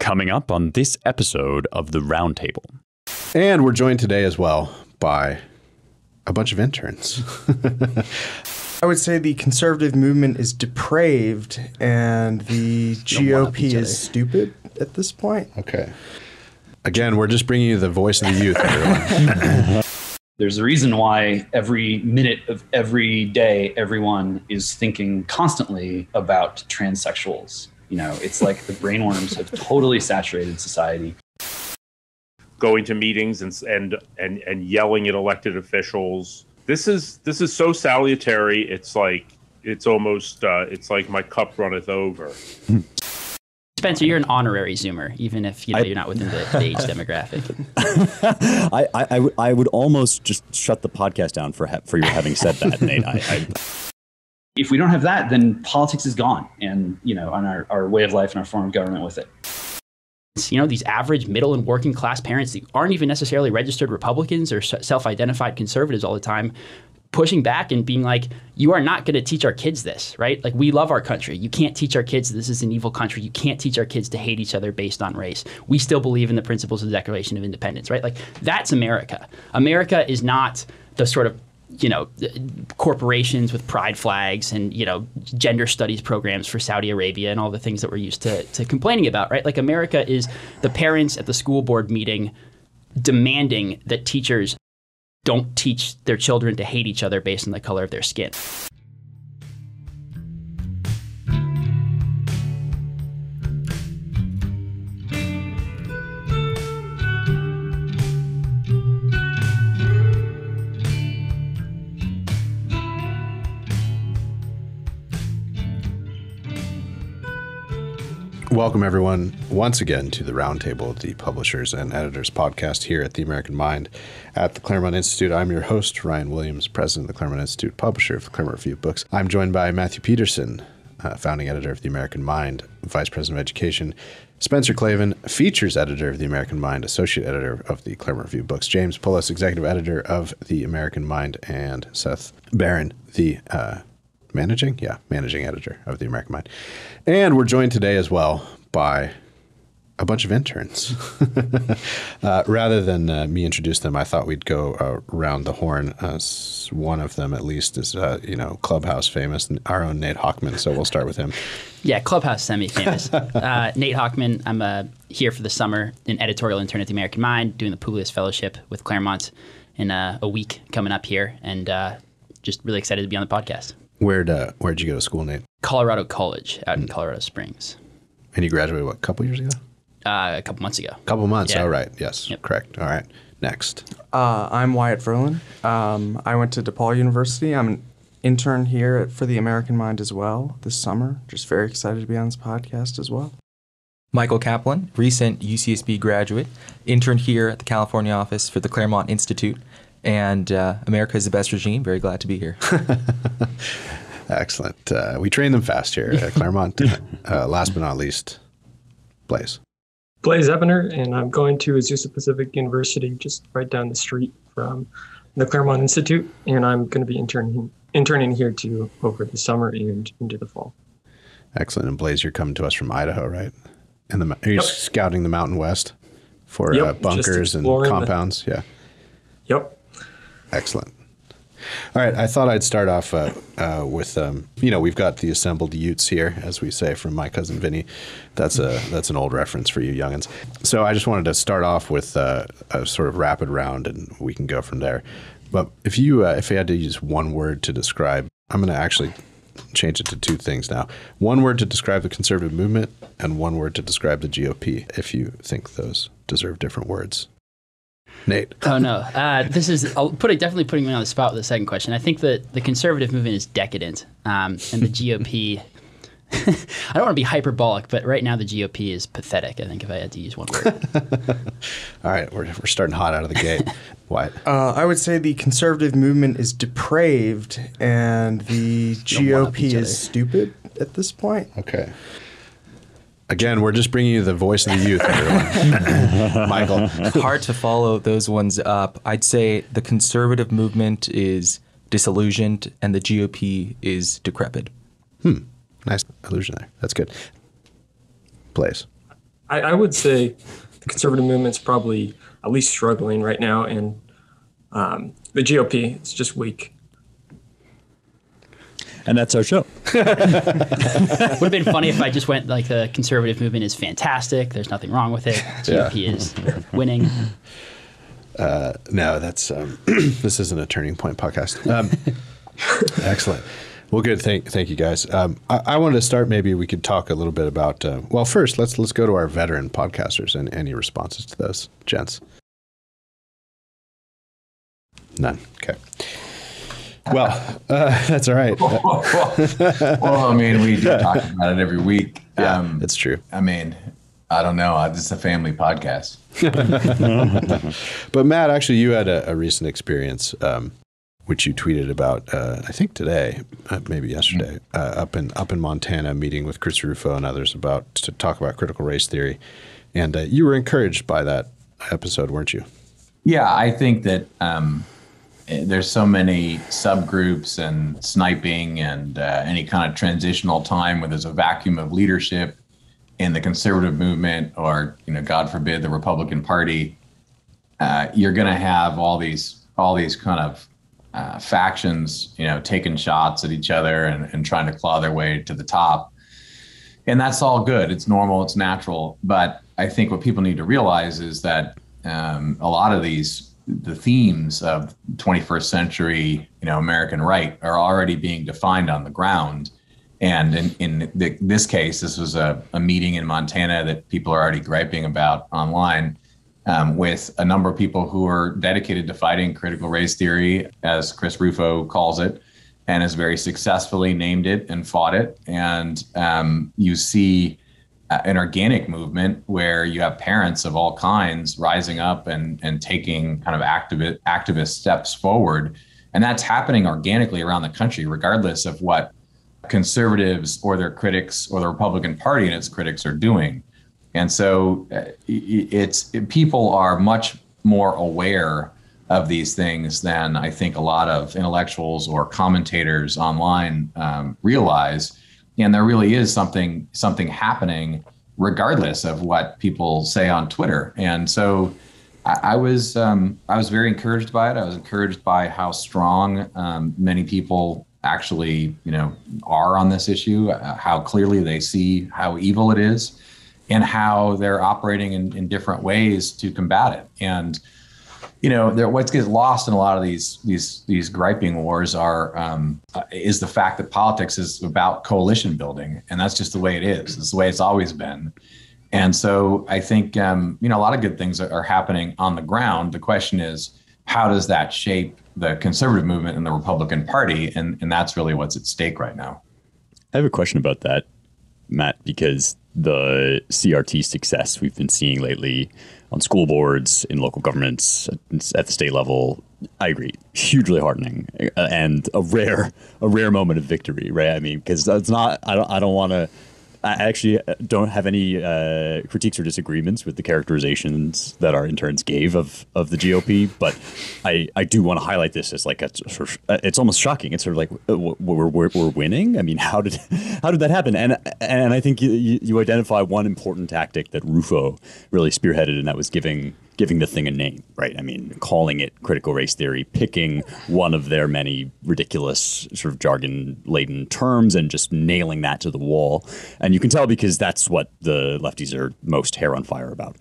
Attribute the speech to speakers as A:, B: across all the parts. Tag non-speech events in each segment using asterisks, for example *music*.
A: Coming up on this episode of The Roundtable.
B: And we're joined today as well by a bunch of interns. *laughs*
C: I would say the conservative movement is depraved and the GOP is stupid at this point.
B: okay. Again, we're just bringing you the voice of the youth, everyone. *laughs*
D: There's a reason why every minute of every day, everyone is thinking constantly about transsexuals. You know, it's like the brainworms have totally saturated society.
E: going to meetings and and and and yelling at elected officials. This is this is so salutary. It's like it's almost uh, it's like my cup runneth over.
F: Spencer, you're an honorary Zoomer, even if you know, you're not within the, the age *laughs* demographic.
G: I, I, I, would- I would almost just shut the podcast down for ha- for you having said that, Nate. I, I,
D: If we don't have that, then politics is gone, and you know, on our, our way of life and our form of government with it.
F: you know, these average middle and working class parents that aren't even necessarily registered Republicans or self identified conservatives all the time, pushing back and being like, you are not going to teach our kids this, right? Like, we love our country. You can't teach our kids this is an evil country. You can't teach our kids to hate each other based on race. We still believe in the principles of the Declaration of Independence, right? Like, that's America. America is not the sort of you know, uh, corporations with pride flags and, you know, gender studies programs for Saudi Arabia and all the things that we're used to, to complaining about, right? Like America is the parents at the school board meeting demanding that teachers don't teach their children to hate each other based on the color of their skin.
B: Welcome, everyone, once again to the Roundtable, the publishers and editors podcast here at the American Mind at the Claremont Institute. I'm your host, Ryan Williams, president of the Claremont Institute, publisher of the Claremont Review of Books. I'm joined by Matthew Peterson, uh, founding editor of the American Mind, vice president of education, Spencer Klavan, features editor of the American Mind, associate editor of the Claremont Review of Books, James Poulos, executive editor of the American Mind, and Seth Barron, the uh, managing, yeah, managing editor of the American Mind. And we're joined today as well by a bunch of interns. *laughs* uh, rather than uh, me introduce them, I thought we'd go uh, around the horn. Uh, one of them, at least, is uh, you know Clubhouse famous, our own Nate Hochman. So we'll start with him.
F: Yeah, Clubhouse semi famous. *laughs* uh, Nate Hochman, I'm here for the summer, an editorial intern at the American Mind, doing the Publius Fellowship with Claremont in a week coming up here, and just really excited to be on the podcast.
B: Where'd uh, Where'd you go to school, Nate?
F: Colorado College out in Colorado Springs
B: And you graduated what? A couple years ago?
F: uh, a couple months ago.
B: A couple months.
F: Yeah.
B: All right. Yes.
F: Yep.
B: Correct. All right. Next.
C: Uh, I'm Wyatt Verlin. Um, I went to DePaul University. I'm an intern here at, for the American Mind as well this summer. Just very excited to be on this podcast as well.
H: Michael Kaplan, recent UCSB graduate, interned here at the California office for the Claremont Institute, and uh, America is the best regime. Very glad to be here. *laughs*
B: Excellent. Uh, we train them fast here at Claremont. *laughs* uh, last but not least, Blaze.
I: Blaze Ebner, and I'm going to Azusa Pacific University, just right down the street from the Claremont Institute, and I'm going to be interning interning here too over the summer and into the fall.
B: Excellent. And Blaze, you're coming to us from Idaho, right? And the are you
I: Yep.
B: scouting the Mountain West for
I: Yep,
B: uh, bunkers and
I: exploring the-
B: compounds? Yeah.
I: Yep.
B: Excellent. All right. I thought I'd start off uh, uh, with, um, you know, we've got the assembled Utes here, as we say from my cousin Vinny. That's a that's an old reference for you youngins. So I just wanted to start off with uh, a sort of rapid round, and we can go from there. But if you uh, if you had to use one word to describe, I'm going to actually change it to two things now. One word to describe the conservative movement, and one word to describe the GOP. If you think those deserve different words, Nate.
F: Oh no, uh, this is I'll put it definitely putting me on the spot with the second question. I think that the conservative movement is decadent, um, and the GOP. *laughs* I don't want to be hyperbolic, but right now the GOP is pathetic. I think if I had to use one word. *laughs*
B: All right, we're, we're starting hot out of the gate. *laughs* Wyatt.
C: Uh, I would say the conservative movement is depraved and the GOP is stupid at this point.
B: Okay. Again, we're just bringing you the voice of the youth, everyone. *laughs* Michael.
H: Hard to follow those ones up. I'd say the conservative movement is disillusioned and the GOP is decrepit. Hmm.
B: Nice illusion there. That's good. Blaze.
I: I, I would say the conservative movement's probably at least struggling right now, and um, the GOP is just weak.
G: And that's our show. *laughs*
F: Would have been funny if I just went like the conservative movement is fantastic. There's nothing wrong with it. GOP is winning.
B: No, that's um, *clears throat* this isn't a turning point podcast. Um, *laughs* excellent. Well, good. Thank, thank you, guys. Um, I, I wanted to start. Maybe we could talk a little bit about. Uh, well, first, let's let's go to our veteran podcasters and any responses to those, gents. None. Okay. Well, uh, *laughs* that's all right. *laughs*
J: well, I mean, we do talk about it every week.
B: Yeah,
J: Um,
B: it's true.
J: I mean, I don't know. This is a family podcast. *laughs*
B: But Matt, actually, you had a, a recent experience, um, which you tweeted about. Uh, I think today, uh, maybe yesterday, uh, up in up in Montana, meeting with Chris Rufo and others about to talk about critical race theory, and uh, you were encouraged by that episode, weren't you?
J: Yeah, I think that um, there's so many subgroups and sniping and uh, any kind of transitional time where there's a vacuum of leadership in the conservative movement or, you know, God forbid, the Republican Party. Uh, you're going to have all these all these kind of uh, factions, you know, taking shots at each other and, and trying to claw their way to the top. And that's all good. It's normal. It's natural. But I think what people need to realize is that um, a lot of these the themes of 21st century, you know, American right are already being defined on the ground. And in, in the, this case, this was a, a meeting in Montana that people are already griping about online um, with a number of people who are dedicated to fighting critical race theory, as Chris Rufo calls it, and has very successfully named it and fought it. And um, you see an organic movement where you have parents of all kinds rising up and, and taking kind of activist, activist steps forward. And that's happening organically around the country, regardless of what conservatives or their critics or the Republican Party and its critics are doing. And so uh, it's people are much more aware of these things than I think a lot of intellectuals or commentators online um, realize. And there really is something something happening, regardless of what people say on Twitter. And so I, I was um, I was very encouraged by it. I was encouraged by how strong um, many people actually you know are on this issue, uh, how clearly they see how evil it is and how they're operating in, in different ways to combat it. And you know, what gets lost in a lot of these these these griping wars are um, uh, is the fact that politics is about coalition building, and that's just the way it is. It's the way it's always been. And so I think um, you know a lot of good things are, are happening on the ground. The question is, how does that shape the conservative movement and the Republican Party? And and that's really what's at stake right now.
G: I have a question about that, Matt, because the CRT success we've been seeing lately on school boards, in local governments, at the state level, I agree, hugely heartening uh, and a rare, a rare moment of victory, right? I mean, because it's not, I don't, I don't want to. I actually don't have any uh, critiques or disagreements with the characterizations that our interns gave of, of the GOP, but I, I do want to highlight this as like a sort of, it's almost shocking. It's sort of like uh, we're, we're, we're winning. I mean, how did *laughs* how did that happen? And and I think you, you identify one important tactic that Rufo really spearheaded, and that was giving giving the thing a name, right? I mean, calling it critical race theory, picking one of their many ridiculous sort of jargon laden terms and just nailing that to the wall. And you can tell because that's what the lefties are most hair on fire about.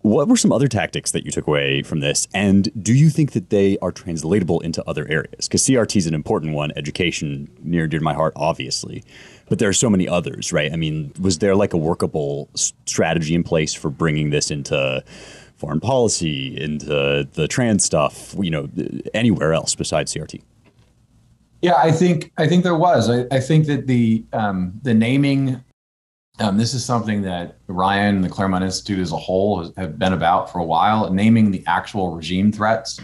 G: What were some other tactics that you took away from this? And do you think that they are translatable into other areas? Because CRT is an important one, education near and dear to my heart, obviously. But there are so many others, right? I mean, was there like a workable strategy in place for bringing this into foreign policy, into the trans stuff, you know, anywhere else besides CRT?
J: Yeah, I think I think there was. I, I think that the um, the naming. Um, this is something that Ryan and the Claremont Institute as a whole has, have been about for a while. Naming the actual regime threats,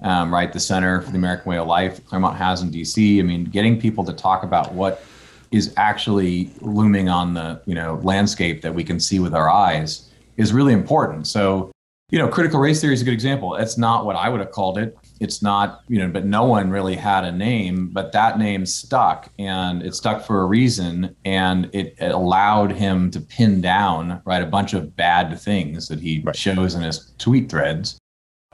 J: um, right? The Center for the American Way of Life, Claremont has in D.C. I mean, getting people to talk about what is actually looming on the you know landscape that we can see with our eyes is really important. So you know, critical race theory is a good example. It's not what I would have called it. It's not, you know, but no one really had a name, but that name stuck and it stuck for a reason. And it, it allowed him to pin down, right, a bunch of bad things that he
G: Right.
J: shows in his tweet threads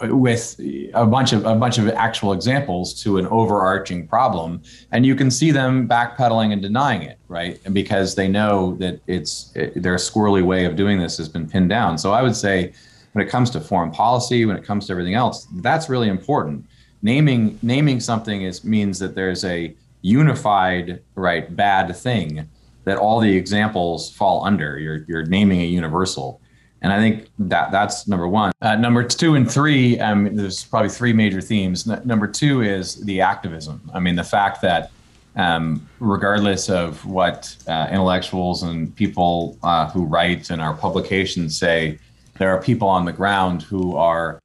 J: with a bunch of a bunch of actual examples to an overarching problem and you can see them backpedaling and denying it right and because they know that it's it, their squirrely way of doing this has been pinned down so i would say when it comes to foreign policy when it comes to everything else that's really important naming naming something is means that there's a unified right bad thing that all the examples fall under you're you're naming a universal and I think that that's number one. Uh, number two and three, um, there's probably three major themes. N- number two is the activism. I mean, the fact that um, regardless of what uh, intellectuals and people uh, who write in our publications say, there are people on the ground who are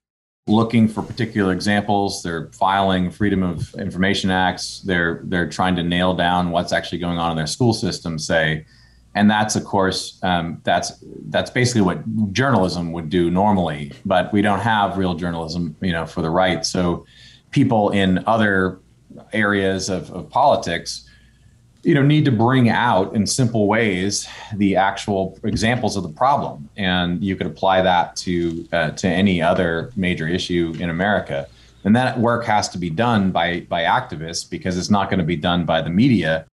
J: looking for particular examples. They're filing Freedom of Information Acts. They're they're trying to nail down what's actually going on in their school system. Say, and that's of course um, that's that's basically what journalism would do normally but we don't have real journalism you know for the right so people in other areas of, of politics you know need to bring out in simple ways the actual examples of the problem and you could apply that to uh, to any other major issue in america and that work has to be done by by activists because it's not going to be done by the media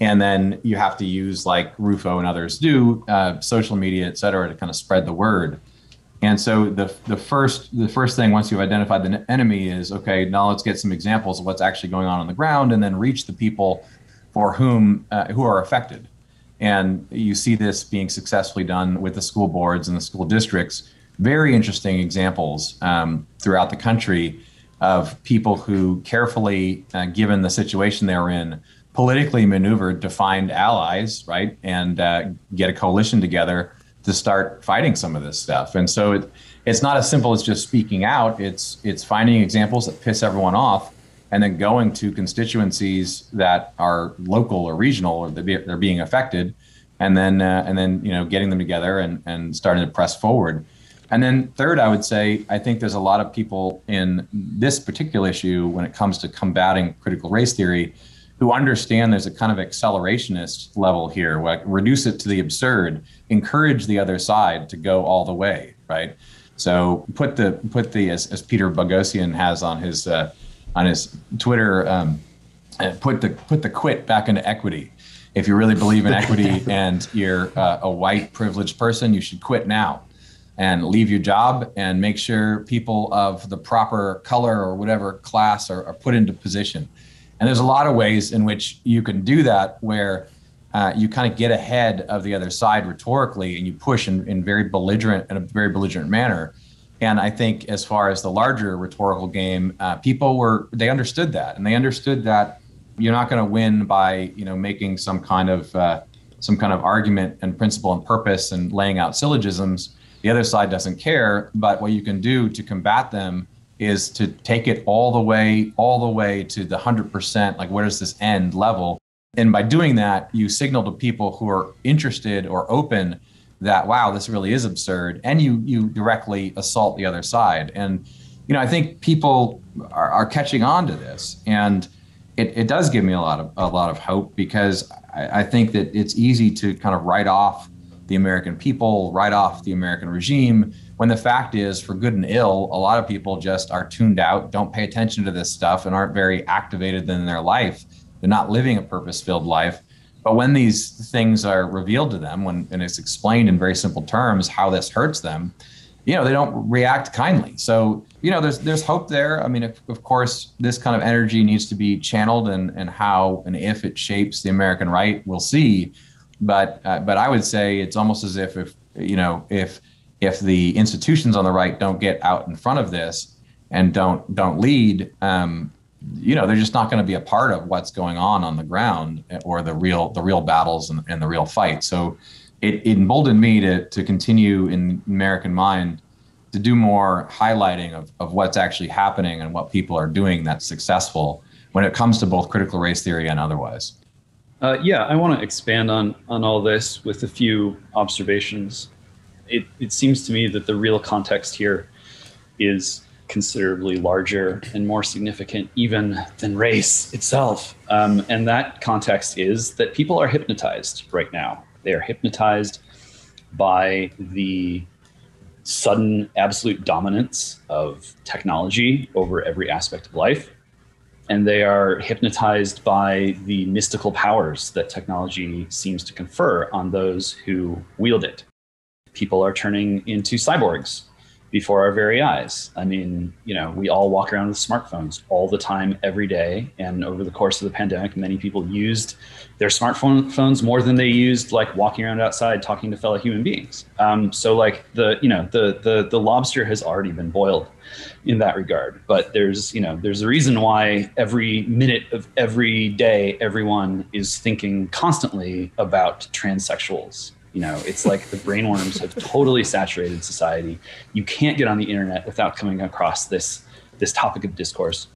J: and then you have to use like Rufo and others do, uh, social media, et cetera, to kind of spread the word. And so the the first the first thing once you've identified the enemy is okay. Now let's get some examples of what's actually going on on the ground, and then reach the people for whom uh, who are affected. And you see this being successfully done with the school boards and the school districts. Very interesting examples um, throughout the country of people who carefully, uh, given the situation they're in, politically maneuvered to find allies, right, and uh, get a coalition together to start fighting some of this stuff. And so it, it's not as simple as just speaking out. It's it's finding examples that piss everyone off, and then going to constituencies that are local or regional or they're, being affected, and then uh, and then you know getting them together and and starting to press forward. And then third, I would say I think there's a lot of people in this particular issue when it comes to combating critical race theory who understand there's a kind of accelerationist level here, reduce it to the absurd, encourage the other side to go all the way, right? So put the put the as, as Peter Boghossian has on his uh, on his Twitter, um, uh, put the put the quit back into equity. If you really believe in *laughs* equity and you're uh, a white privileged person, you should quit now and leave your job and make sure people of the proper color or whatever class are, are put into position. And there's a lot of ways in which you can do that where uh, you kind of get ahead of the other side rhetorically and you push in, in very belligerent in a very belligerent manner. And I think as far as the larger rhetorical game, uh, people were they understood that and they understood that you're not going to win by you know making some kind of uh, some kind of argument and principle and purpose and laying out syllogisms. The other side doesn't care, but what you can do to combat them is to take it all the way, all the way to the 100%, like where does this end level? And by doing that, you signal to people who are interested or open that, wow, this really is absurd. And you, you directly assault the other side. And, you know, I think people are, are catching on to this. And it, it does give me a lot of, a lot of hope because I, I think that it's easy to kind of write off the American people, write off the American regime, when the fact is, for good and ill, a lot of people just are tuned out, don't pay attention to this stuff, and aren't very activated in their life. They're not living a purpose filled life. But when these things are revealed to them, when and it's explained in very simple terms how this hurts them, you know, they don't react kindly. So, you know, there's there's hope there. I mean, of, of course, this kind of energy needs to be channeled, and and how and if it shapes the American right, we'll see. But uh, but I would say it's almost as if if you know if if the institutions on the right don't get out in front of this and don't don't lead, um, you know, they're just not going to be a part of what's going on on the ground or the real the real battles and, and the real fight. So it, it emboldened me to to continue in American Mind to do more highlighting of, of what's actually happening and what people are doing that's successful when it comes to both critical race theory and otherwise.
D: Uh, yeah, I want to expand on on all this with a few observations. It it seems to me that the real context here is considerably larger and more significant even than race itself. Um, and that context is that people are hypnotized right now. They are hypnotized by the sudden absolute dominance of technology over every aspect of life. And they are hypnotized by the mystical powers that technology seems to confer on those who wield it. People are turning into cyborgs before our very eyes. I mean, you know, we all walk around with smartphones all the time, every day. And over the course of the pandemic, many people used their smartphone phones more than they used like walking around outside talking to fellow human beings. Um, so like the, you know, the, the, the lobster has already been boiled in that regard. But there's, you know, there's a reason why every minute of every day, everyone is thinking constantly about transsexuals you know, it's like the brainworms have totally saturated society. You can't get on the internet without coming across this this topic of discourse.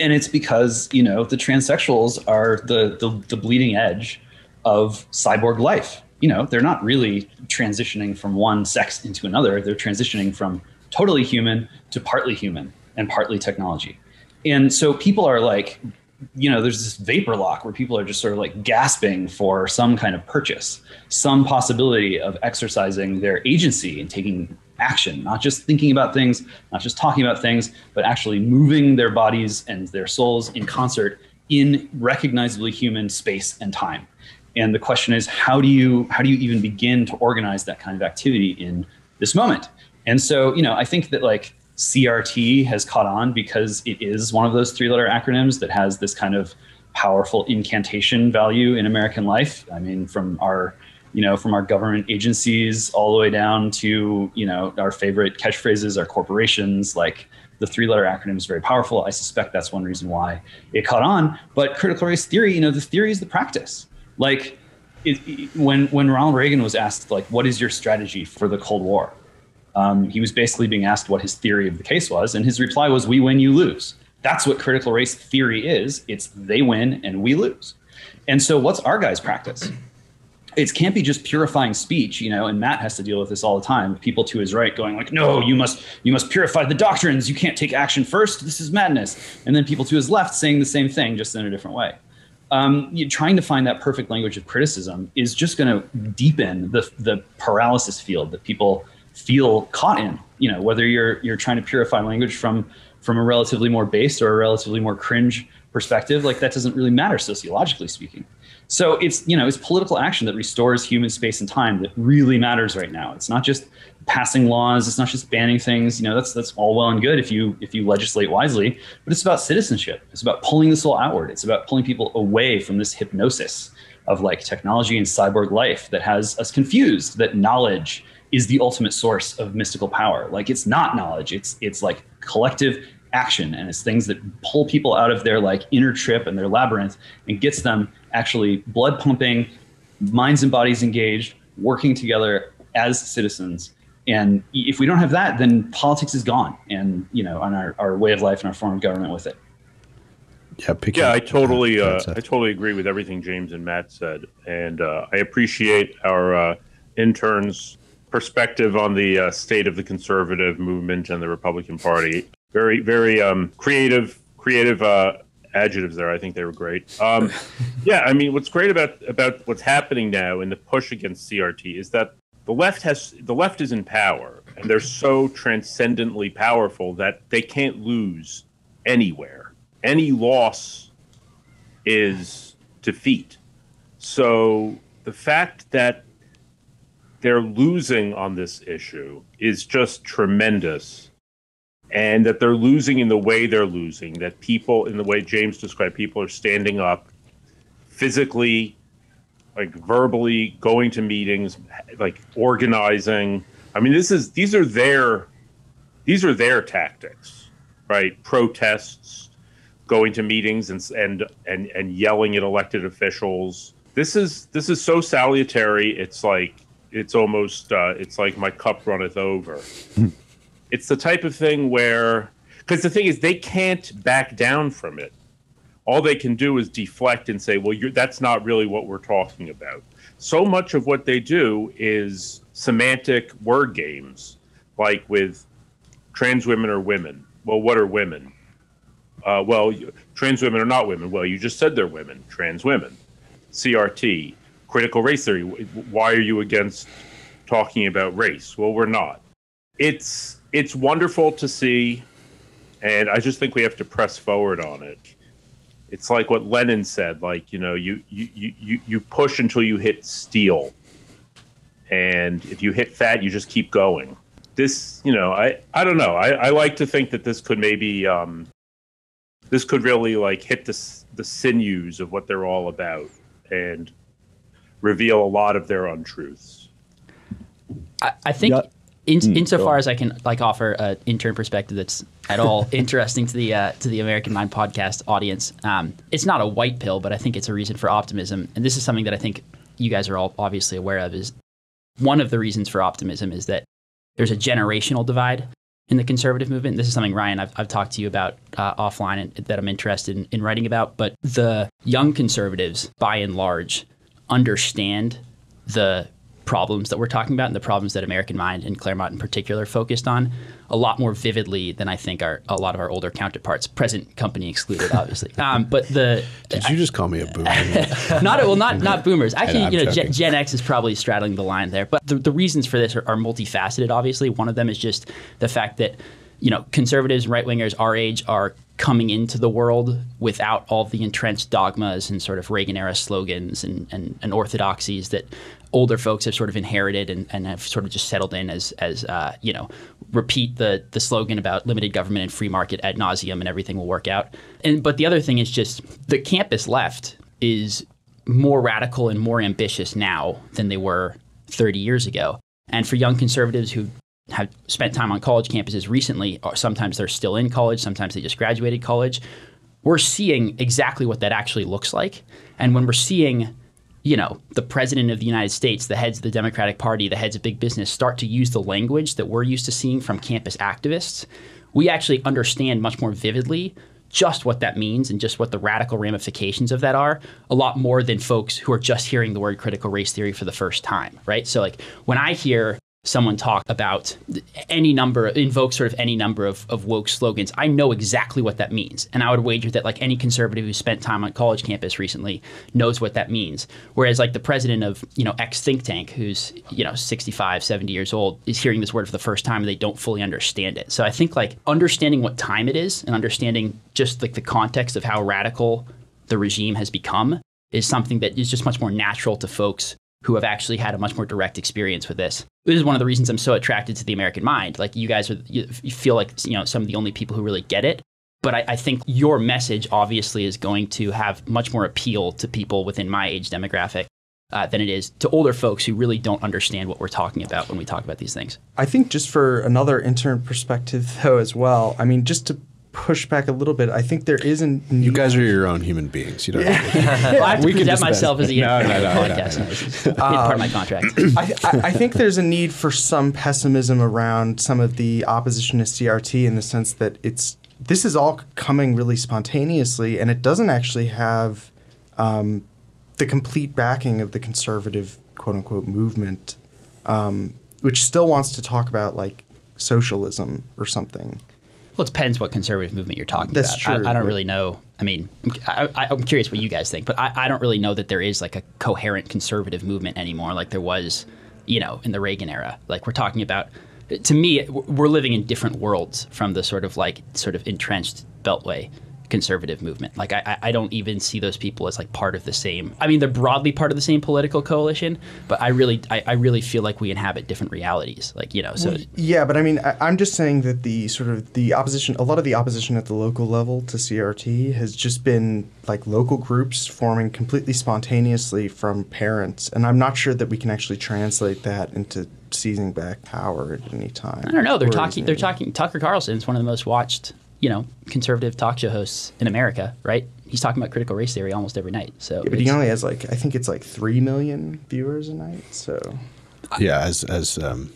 D: And it's because, you know, the transsexuals are the the, the bleeding edge of cyborg life. You know, they're not really transitioning from one sex into another. They're transitioning from totally human to partly human and partly technology. And so people are like you know, there's this vapor lock where people are just sort of like gasping for some kind of purchase, some possibility of exercising their agency and taking action, not just thinking about things, not just talking about things, but actually moving their bodies and their souls in concert in recognizably human space and time. And the question is, how do you how do you even begin to organize that kind of activity in this moment? And so, you know, I think that like CRT has caught on because it is one of those three letter acronyms that has this kind of powerful incantation value in American life. I mean, from our you know, from our government agencies all the way down to, you know, our favorite catchphrases, our corporations, like the three letter acronym is very powerful. I suspect that's one reason why it caught on. But critical race theory, you know, the theory is the practice. Like it, when, when Ronald Reagan was asked, like, what is your strategy for the Cold War? Um, he was basically being asked what his theory of the case was, and his reply was, "We win, you lose." That's what critical race theory is. It's they win and we lose. And so, what's our guys' practice? It can't be just purifying speech, you know. And Matt has to deal with this all the time. People to his right going like, "No, you must, you must purify the doctrines. You can't take action first. This is madness." And then people to his left saying the same thing, just in a different way. Um, you, trying to find that perfect language of criticism is just going to deepen the the paralysis field that people feel caught in. You know, whether you're you're trying to purify language from from a relatively more based or a relatively more cringe perspective, like that doesn't really matter sociologically speaking. So it's you know it's political action that restores human space and time that really matters right now. It's not just passing laws. It's not just banning things. You know that's that's all well and good if you if you legislate wisely, but it's about citizenship. It's about pulling the soul outward. It's about pulling people away from this hypnosis of like technology and cyborg life that has us confused that knowledge is the ultimate source of mystical power. Like it's not knowledge. It's it's like collective action and it's things that pull people out of their like inner trip and their labyrinth and gets them actually blood pumping, minds and bodies engaged, working together as citizens. And if we don't have that, then politics is gone and you know, on our, our way of life and our form of government with it.
E: Yeah, yeah, I totally, uh, I totally agree with everything James and Matt said, and uh, I appreciate our uh, interns perspective on the uh, state of the conservative movement and the Republican Party. Very, very um, creative, creative uh, adjectives there. I think they were great. Um, *laughs* yeah, I mean, what's great about about what's happening now in the push against CRT is that the left has the left is in power, and they're so transcendently powerful that they can't lose anywhere. Any loss is defeat. So the fact that they're losing on this issue is just tremendous. And that they're losing in the way they're losing, that people, in the way James described, people are standing up physically, like verbally going to meetings, like organizing. I mean, this is these are their these are their tactics, right? Protests, going to meetings and and and, and yelling at elected officials. This is this is so salutary. It's like it's almost uh, it's like my cup runneth over. *laughs* it's the type of thing where because the thing is they can't back down from it. All they can do is deflect and say, "Well, that's not really what we're talking about." So much of what they do is semantic word games, like with trans women or women, well, what are women? Uh, well, trans women are not women. Well, you just said they're women, trans women. CRT, critical race theory. Why are you against talking about race? Well, we're not. It's it's wonderful to see, and I just think we have to press forward on it. It's like what Lenin said, like you know, you you you you- push until you hit steel, and if you hit fat, you just keep going. This, you know, I I don't know. I, I like to think that this could maybe um, this could really like hit the the sinews of what they're all about and reveal a lot of their untruths.
F: I, I think
G: Yeah.
F: in,
G: Mm,
F: insofar
G: on.
F: as I can like offer an intern perspective that's at all *laughs* interesting to the uh, to the American Mind podcast audience, um, it's not a white pill, but I think it's a reason for optimism. And this is something that I think you guys are all obviously aware of. Is one of the reasons for optimism is that there's a generational divide in the conservative movement. This is something Ryan I've, I've talked to you about uh, offline and that I'm interested in, in writing about. But the young conservatives, by and large, understand the problems that we're talking about and the problems that American Mind and Claremont in particular focused on a lot more vividly than I think our a lot of our older counterparts, present company excluded, *laughs* obviously. um, but the
B: Did you just call me a *laughs* boomer?
F: not well, not not boomers. *laughs* Actually, you know, Gen. Gen X is probably straddling the line there. But the, the reasons for this are, are multifaceted. Obviously, one of them is just the fact that you know conservatives, and right wingers, our age are coming into the world without all the entrenched dogmas and sort of Reagan era slogans and, and, and orthodoxies that older folks have sort of inherited and, and have sort of just settled in as as uh, you know repeat the the slogan about limited government and free market ad nauseum and everything will work out. And but the other thing is just the campus left is more radical and more ambitious now than they were 30 years ago. And for young conservatives who have spent time on college campuses recently, or sometimes they're still in college, sometimes they just graduated college, we're seeing exactly what that actually looks like. And when we're seeing, you know, the president of the United States, the heads of the Democratic Party, the heads of big business start to use the language that we're used to seeing from campus activists, we actually understand much more vividly just what that means and just what the radical ramifications of that are a lot more than folks who are just hearing the word critical race theory for the first time, right? So like when I hear someone talk about any number, invoke sort of any number of, of woke slogans, I know exactly what that means. And I would wager that like any conservative who spent time on college campus recently knows what that means. Whereas like the president of, you know, X think tank who's, you know, 65, 70 years old is hearing this word for the first time and they don't fully understand it. So I think like understanding what time it is and understanding just like the context of how radical the regime has become is something that is just much more natural to folks who have actually had a much more direct experience with this. This is one of the reasons I'm so attracted to the American mind. Like you guys are, you, feel like you know some of the only people who really get it. But I, I think your message obviously is going to have much more appeal to people within my age demographic uh, than it is to older folks who really don't understand what we're talking about when we talk about these things.
C: I think just for another intern perspective, though, as well. I mean, just to push back a little bit, I think there is a need.
B: You guys are your own human beings. You don't. *laughs*
F: Well, I have to
B: We
F: present myself as a *laughs*
B: No, no, no, no,
F: podcast.
B: no,
F: now. This is part of my contract. *clears throat*
C: I, I, I think there's a need for some pessimism around some of the opposition to CRT in the sense that it's this is all coming really spontaneously, and it doesn't actually have um, the complete backing of the conservative quote unquote movement, um, which still wants to talk about like socialism or something.
F: Well, it depends what conservative movement you're talking
C: That's
F: about.
C: true,
F: I, I don't really know. I mean, I, I, I'm curious what you guys think, but I, I don't really know that there is like a coherent conservative movement anymore, like there was, you know, in the Reagan era. Like we're talking about. To me, we're living in different worlds from the sort of like sort of entrenched Beltway conservative movement. Like I, I- don't even see those people as like part of the same. I mean, they're broadly part of the same political coalition, but I really, I, I really feel like we inhabit different realities. Like you know, so
C: Yeah, but I mean, I, I'm just saying that the sort of the opposition, a lot of the opposition at the local level to CRT has just been like local groups forming completely spontaneously from parents, and I'm not sure that we can actually translate that into seizing back power at any time.
F: I don't know. They're talking. They're talking. Tucker Carlson's one of the most watched, you know, conservative talk show hosts in America. Right? He's talking about critical race theory almost every night. So,
C: Yeah, but he only has like I think it's like three million viewers a night. So,
B: Yeah, as as um,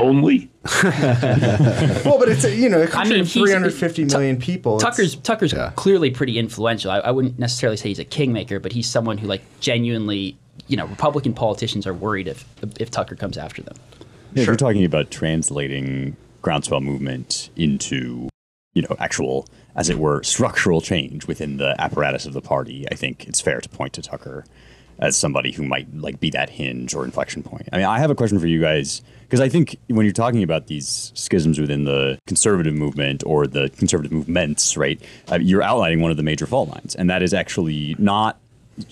E: Only *laughs*
C: well, but it's a, you know a country
F: mean,
C: of
F: he's-
C: 350 million people. it's-
F: Tucker's Tucker's
B: Yeah.
F: clearly pretty influential. I, I wouldn't necessarily say he's a kingmaker, but he's someone who like genuinely, you know, Republican politicians are worried if if Tucker comes after them.
G: Yeah, If you're talking about translating groundswell movement into you know, actual, as it were, structural change within the apparatus of the party, I think it's fair to point to Tucker as somebody who might like be that hinge or inflection point. I mean, I have a question for you guys because I think when you're talking about these schisms within the conservative movement or the conservative movements, right, uh, you're outlining one of the major fault lines, and that is actually not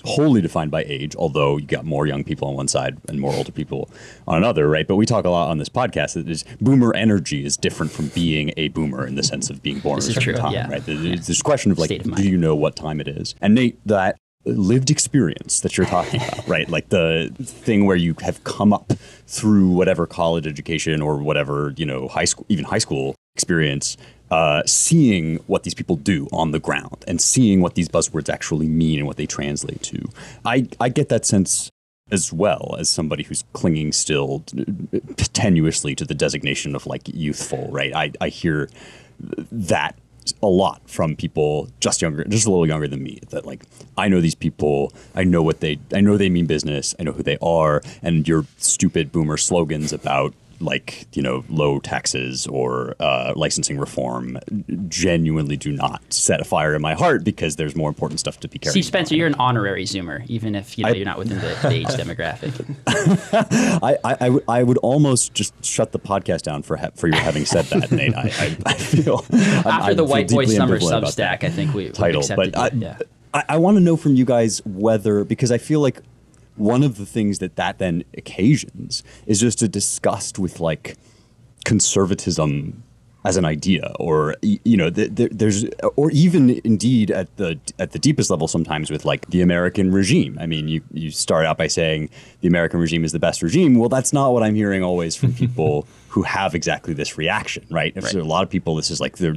G: wholly defined by age, although you got more young people on one side and more older people on another, right? But we talk a lot on this podcast that is boomer energy is different from being a boomer in the sense of being born at a certain time,
F: yeah.
G: right? There's this question of like,
F: of
G: do you know what time it is? And Nate, that lived experience that you're talking about, *laughs* right? Like the thing where you have come up through whatever college education or whatever, you know, high school, even high school experience, uh, seeing what these people do on the ground and seeing what these buzzwords actually mean and what they translate to. I, I get that sense as well as somebody who's clinging still tenuously to the designation of like youthful, right? I, I hear that a lot from people just younger, just a little younger than me. That like I know these people, I know what they, I know they mean business, I know who they are, and your stupid boomer slogans about like you know low taxes or uh, licensing reform genuinely do not set a fire in my heart because there's more important stuff to be carried.
F: See, Spencer, you're an honorary Zoomer, even if you know
G: I-
F: you're not within the, the age *laughs* demographic.
G: I, I, I would- I would almost just shut the podcast down for ha- for you having said that, Nate. I, I, I feel *laughs* I'm-
F: After
G: I
F: the White Boy Summer Substack, I think we
G: title,
F: accepted
G: but I,
F: yeah.
G: I, I want to know from you guys whether because I feel like one of the things that that then occasions is just a disgust with like conservatism as an idea or you know th- th- there's or even indeed at the at the deepest level sometimes with like the American regime. I mean you you start out by saying the American regime is the best regime. Well that's not what I'm hearing always from people *laughs* who have exactly this reaction right, If
F: Right.
G: so a lot of people this is like they're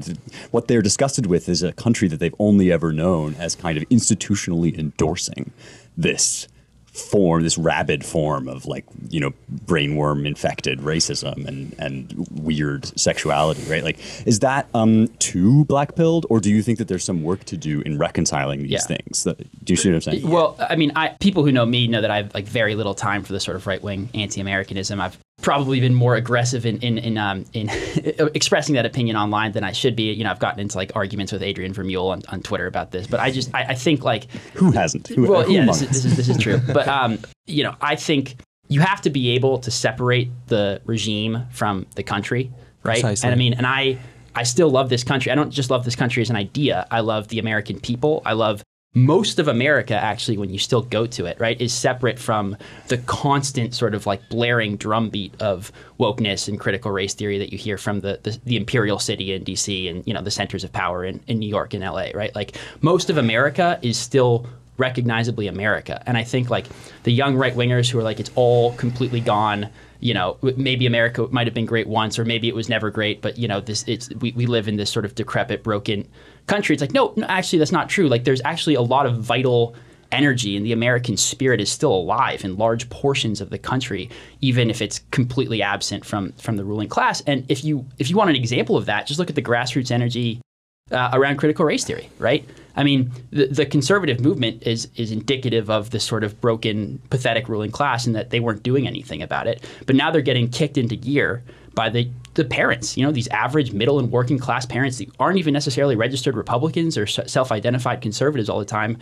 G: what they're disgusted with is a country that they've only ever known as kind of institutionally endorsing this form, this rabid form of like you know brainworm infected racism and and weird sexuality, right? Like, is that um too black pilled, or do you think that there's some work to do in reconciling these
F: Yeah.
G: things? That, do you see what I'm saying?
F: Well, I mean, I people who know me know that I have like very little time for the sort of right wing anti Americanism. I've probably been more aggressive in in in, um, in *laughs* expressing that opinion online than I should be. You know, I've gotten into like arguments with Adrian Vermeule on, on Twitter about this, but I just I, I think like
G: Who hasn't? Who,
F: well,
G: who
F: yeah, this is, this is this is true. But um, you know, I think you have to be able to separate the regime from the country, right?
H: Precisely.
F: And I mean, and I I still love this country. I don't just love this country as an idea. I love the American people. I love most of America actually when you still go to it, right, is separate from the constant sort of like blaring drumbeat of wokeness and critical race theory that you hear from the, the, the imperial city in DC and you know the centers of power in, in New York and LA, right? Like most of America is still recognizably America. And I think like the young right wingers who are like it's all completely gone. You know, maybe America might have been great once, or maybe it was never great. But you know, this it's we, we live in this sort of decrepit, broken country. It's like no, no, actually that's not true. Like there's actually a lot of vital energy and the American spirit is still alive in large portions of the country, even if it's completely absent from from the ruling class. And if you if you want an example of that, just look at the grassroots energy uh, around critical race theory, right? I mean, the, the conservative movement is is indicative of this sort of broken, pathetic ruling class, in that they weren't doing anything about it. But now they're getting kicked into gear by the the parents. You know, these average middle and working class parents that aren't even necessarily registered Republicans or self-identified conservatives all the time.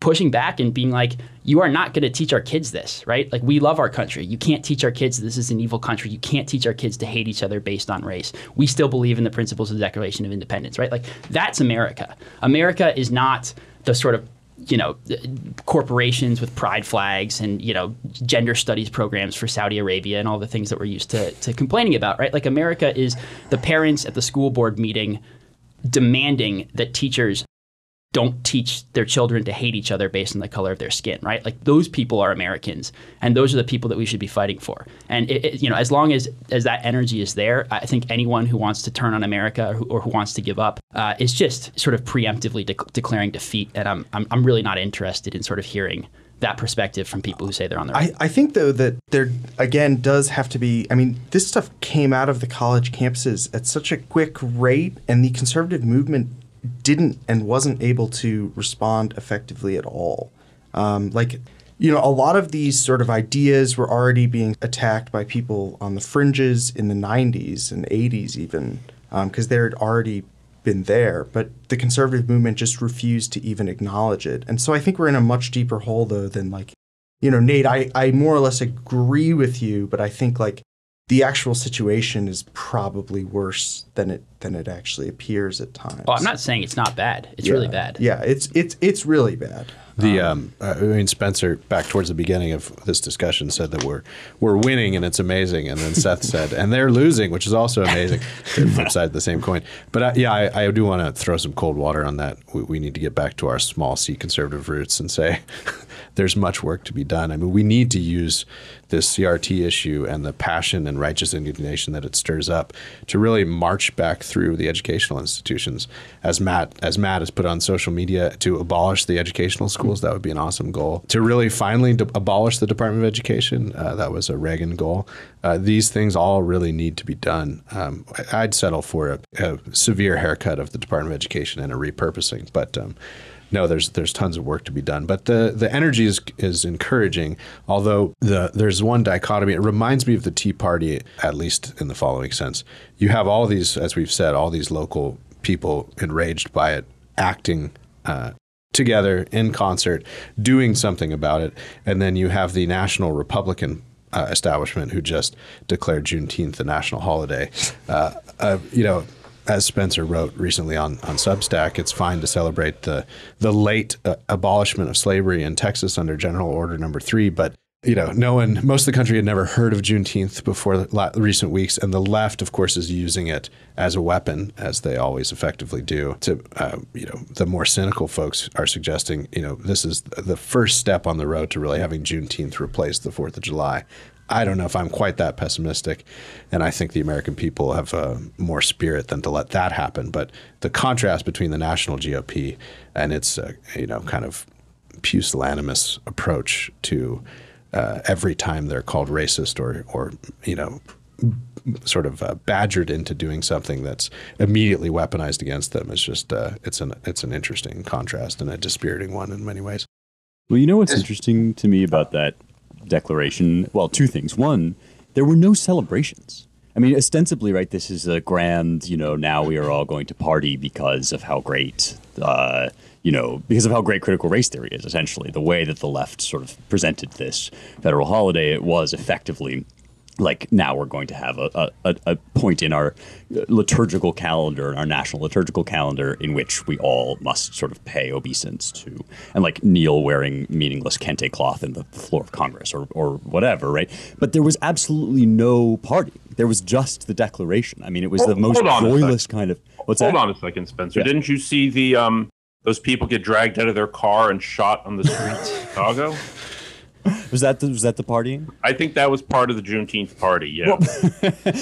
F: Pushing back and being like, you are not going to teach our kids this, right? Like, we love our country. You can't teach our kids this is an evil country. You can't teach our kids to hate each other based on race. We still believe in the principles of the Declaration of Independence, right? Like, that's America. America is not the sort of you know corporations with pride flags and you know gender studies programs for Saudi Arabia and all the things that we're used to, to complaining about right like America is the parents at the school board meeting demanding that teachers don't teach their children to hate each other based on the color of their skin, right? Like those people are Americans, and those are the people that we should be fighting for. And it, it- you know, as long as as that energy is there, I think anyone who wants to turn on America or who, or who wants to give up uh, is just sort of preemptively dec declaring defeat. And I'm, I'm I'm really not interested in sort of hearing that perspective from people who say they're on the right.
C: I, I think though that there again does have to be I mean this stuff came out of the college campuses at such a quick rate and the conservative movement didn't and wasn't able to respond effectively at all. Um, like you know a lot of these sort of ideas were already being attacked by people on the fringes in the 90s and 80s even because there had already been there, but the conservative movement just refused to even acknowledge it. And so I think we're in a much deeper hole though than like, you know, Nate, I, I more or less agree with you, but I think like the actual situation is probably worse than it than it actually appears at times.
F: Oh, I'm not saying it's not bad. It's really bad.
C: Yeah, it's it's it's really bad.
B: The um, uh, I mean Spencer back towards the beginning of this discussion said that we're we're winning and it's amazing, and then Seth *laughs* said and they're losing, which is also amazing. *laughs* the flip side of the same coin. But uh, yeah, I, I do want to throw some cold water on that. We, we need to get back to our small C conservative roots and say there's much work to be done. I mean, we need to use this CRT issue and the passion and righteous indignation that it stirs up to really march back through the educational institutions. As Matt as Matt has put on social media to abolish the educational schools, that would be an awesome goal. To really finally de- abolish the Department of Education, uh, that was a Reagan goal. Uh, these things all really need to be done. Um, I'd settle for a, a severe haircut of the Department of Education and a repurposing, but. Um, no, there's there's tons of work to be done, but the the energy is is encouraging. Although the there's one dichotomy. It reminds me of the Tea Party, at least in the following sense: you have all these, as we've said, all these local people enraged by it, acting. Uh, together in concert, doing something about it, and then you have the national Republican uh, establishment who just declared Juneteenth a national holiday. Uh, uh, you know, as Spencer wrote recently on, on Substack, it's fine to celebrate the the late uh, abolishment of slavery in Texas under General Order Number Three, but you know, no one, most of the country had never heard of Juneteenth before the la- recent weeks, and the left, of course, is using it as a weapon, as they always effectively do. To uh, you know, the more cynical folks are suggesting, you know, this is the first step on the road to really having Juneteenth replace the Fourth of July. I don't know if I'm quite that pessimistic, and I think the American people have uh, more spirit than to let that happen. But the contrast between the national GOP and its, uh, you know, kind of pusillanimous approach to uh, every time they're called racist or, or you know, sort of uh, badgered into doing something that's immediately weaponized against them is just uh, it's an it's an interesting contrast and a dispiriting one in many ways.
G: Well, you know what's interesting to me about that declaration? Well, two things. One, there were no celebrations. I mean, ostensibly, right, this is a grand, you know, now we are all going to party because of how great, uh, you know, because of how great critical race theory is, essentially. The way that the left sort of presented this federal holiday, it was effectively like now we're going to have a, a, a point in our liturgical calendar, in our national liturgical calendar, in which we all must sort of pay obeisance to, and like kneel wearing meaningless kente cloth in the floor of Congress or, or whatever, right? But there was absolutely no party. There was just the declaration. I mean, it was the most
E: hold on a
G: joyless kind of. What's
E: Hold
G: that?
E: on a second, Spencer.
G: Yeah.
E: Didn't you see the um those people get dragged out of their car and shot on the streets of *laughs* Chicago? *laughs*
G: Was that the, was that the partying?
E: I think that was part of the Juneteenth party. Yeah.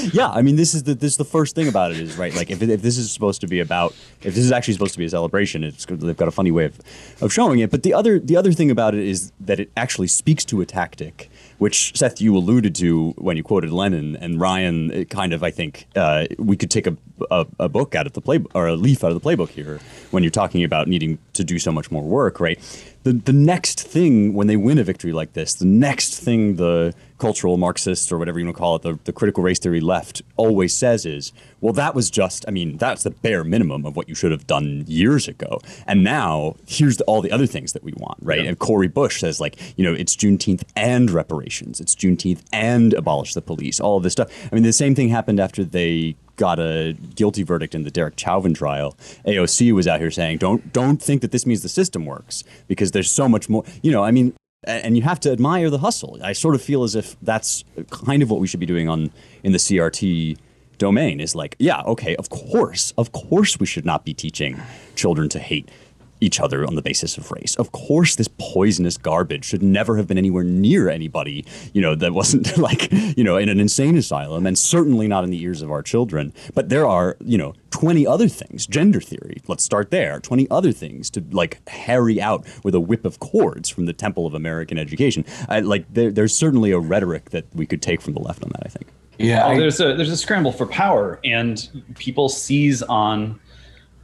E: *laughs*
G: yeah, I mean, this is the this is the first thing about it is right. Like, if, if this is supposed to be about, if this is actually supposed to be a celebration, it's they've got a funny way of, of showing it. But the other the other thing about it is that it actually speaks to a tactic, which Seth you alluded to when you quoted Lenin and Ryan. It kind of, I think, uh, we could take a, a a book out of the play or a leaf out of the playbook here when you're talking about needing to do so much more work, right? The, the next thing when they win a victory like this, the next thing the cultural Marxists or whatever you want to call it, the, the critical race theory left always says is, well, that was just, I mean, that's the bare minimum of what you should have done years ago. And now here's the, all the other things that we want, right? And Cori Bush says, like, you know, it's Juneteenth and reparations, it's Juneteenth and abolish the police, all of this stuff. I mean, the same thing happened after they got a guilty verdict in the Derek Chauvin trial. AOC was out here saying, "Don't don't think that this means the system works because there's so much more." You know, I mean, and you have to admire the hustle. I sort of feel as if that's kind of what we should be doing on in the CRT domain. Is like, yeah, okay, of course, of course, we should not be teaching children to hate each other on the basis of race. Of course, this poisonous garbage should never have been anywhere near anybody, you know, that wasn't *laughs* like, you know, in an insane asylum and certainly not in the ears of our children. But there are, you know, 20 other things, gender theory, let's start there, 20 other things to like harry out with a whip of cords from the temple of American education. I, like, there, there's certainly a rhetoric that we could take from the left on that, I think.
J: Yeah,
D: Oh,
J: I-
D: there's a there's a scramble for power, and people seize on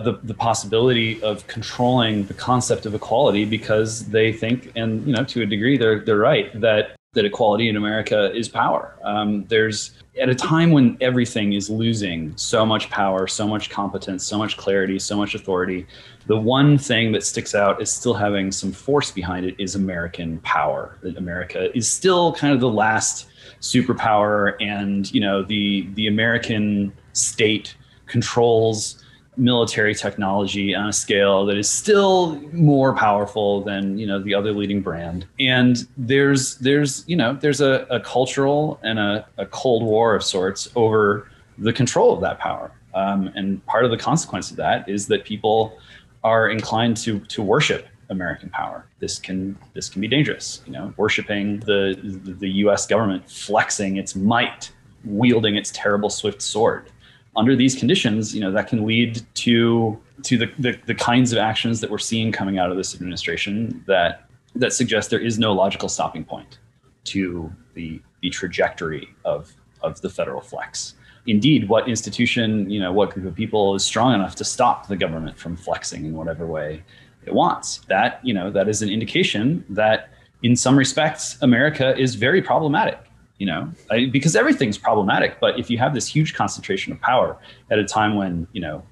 D: the the possibility of controlling the concept of equality because they think, and you know, to a degree, they're they're right that that equality in America is power. Um, there's at a time when everything is losing so much power, so much competence, so much clarity, so much authority. The one thing that sticks out is still having some force behind it is American power. That America is still kind of the last superpower, and you know the the American state controls military technology on a scale that is still more powerful than you know the other leading brand and there's there's you know there's a, a cultural and a, a cold war of sorts over the control of that power um, and part of the consequence of that is that people are inclined to to worship American power. This can this can be dangerous. You know, worshiping the the U.S. government, flexing its might, wielding its terrible swift sword under these conditions, you know, that can lead to to the, the, the kinds of actions that we're seeing coming out of this administration that that suggest there is no logical stopping point to the the trajectory of of the federal flex. Indeed, what institution, you know, what group of people is strong enough to stop the government from flexing in whatever way it wants? That, you know, that is an indication that in some respects, America is very problematic you know I, because everything's problematic but if you have this huge concentration of power at a time when you know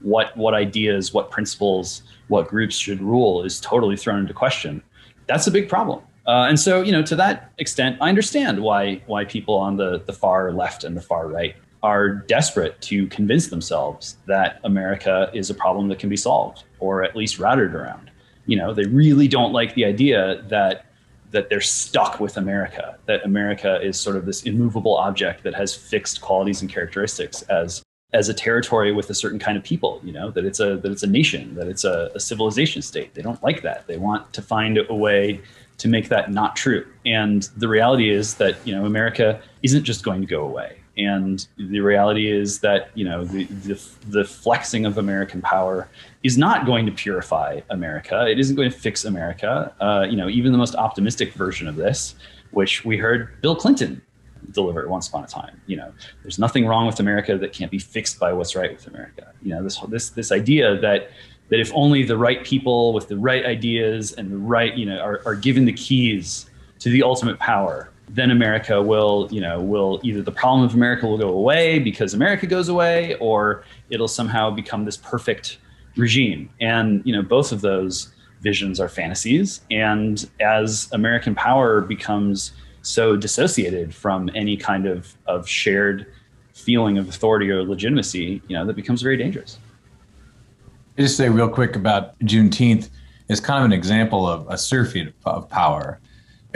D: what what ideas what principles what groups should rule is totally thrown into question that's a big problem. Uh, and so you know to that extent i understand why why people on the the far left and the far right are desperate to convince themselves that america is a problem that can be solved or at least routed around. You know they really don't like the idea that that they're stuck with America, that America is sort of this immovable object that has fixed qualities and characteristics as as a territory with a certain kind of people, you know, that it's a that it's a nation, that it's a, a civilization state. They don't like that. They want to find a way to make that not true. And the reality is that, you know, America isn't just going to go away. And the reality is that you know the, the, the flexing of American power is not going to purify America. It isn't going to fix America. Uh, you know, even the most optimistic version of this, which we heard Bill Clinton deliver once upon a time. You know, there's nothing wrong with America that can't be fixed by what's right with America. You know, this this this idea that that if only the right people with the right ideas and the right you know are, are given the keys to the ultimate power then America will, you know, will either the problem of America will go away because America goes away, or it'll somehow become this perfect regime. And you know, both of those visions are fantasies. And as American power becomes so dissociated from any kind of, of shared feeling of authority or legitimacy, you know, that becomes very dangerous.
J: I just say real quick about Juneteenth is kind of an example of a surfeit of power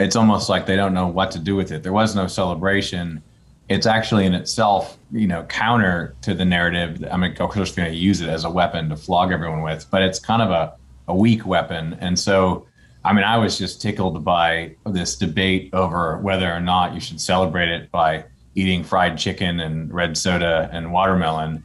J: it's almost like they don't know what to do with it. There was no celebration. It's actually in itself, you know, counter to the narrative. I mean, of course, going to use it as a weapon to flog everyone with, but it's kind of a, a weak weapon. And so, I mean, I was just tickled by this debate over whether or not you should celebrate it by eating fried chicken and red soda and watermelon.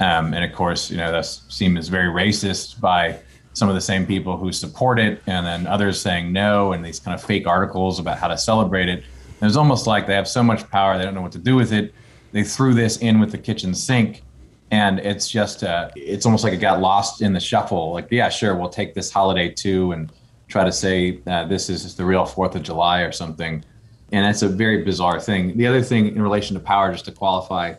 J: Um, and of course, you know, that seems very racist by some of the same people who support it, and then others saying no, and these kind of fake articles about how to celebrate it. And was almost like they have so much power, they don't know what to do with it. They threw this in with the kitchen sink, and it's just, uh, it's almost like it got lost in the shuffle. Like, yeah, sure, we'll take this holiday too, and try to say uh, this is the real Fourth of July or something. And that's a very bizarre thing. The other thing in relation to power, just to qualify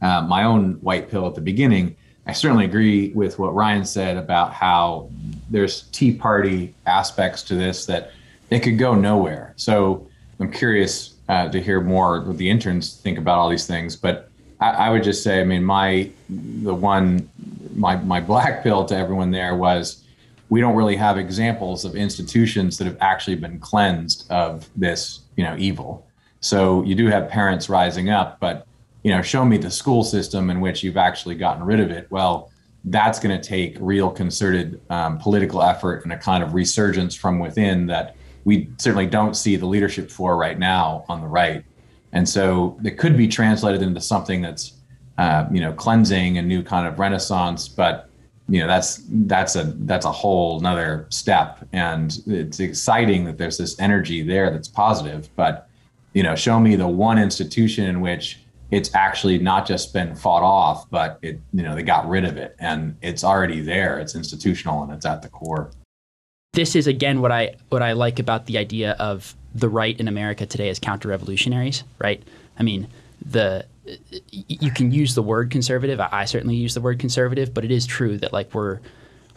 J: uh, my own white pill at the beginning, I certainly agree with what Ryan said about how there's Tea Party aspects to this that it could go nowhere. So I'm curious uh, to hear more what the interns think about all these things. But I, I, would just say, I mean, my the one my my black pill to everyone there was we don't really have examples of institutions that have actually been cleansed of this you know evil. So you do have parents rising up, but you know, show me the school system in which you've actually gotten rid of it. Well, that's going to take real concerted um, political effort and a kind of resurgence from within that we certainly don't see the leadership for right now on the right. And so it could be translated into something that's, uh, you know, cleansing a new kind of renaissance. But you know, that's that's a that's a whole another step. And it's exciting that there's this energy there that's positive. But you know, show me the one institution in which it's actually not just been fought off, but it, you know, they got rid of it and it's already there. It's institutional and it's at the core.
F: this is again what I what I like about the idea of the right in America today as counter-revolutionaries, right? I mean, the you can use the word conservative. I, I certainly use the word conservative, but it is true that like we're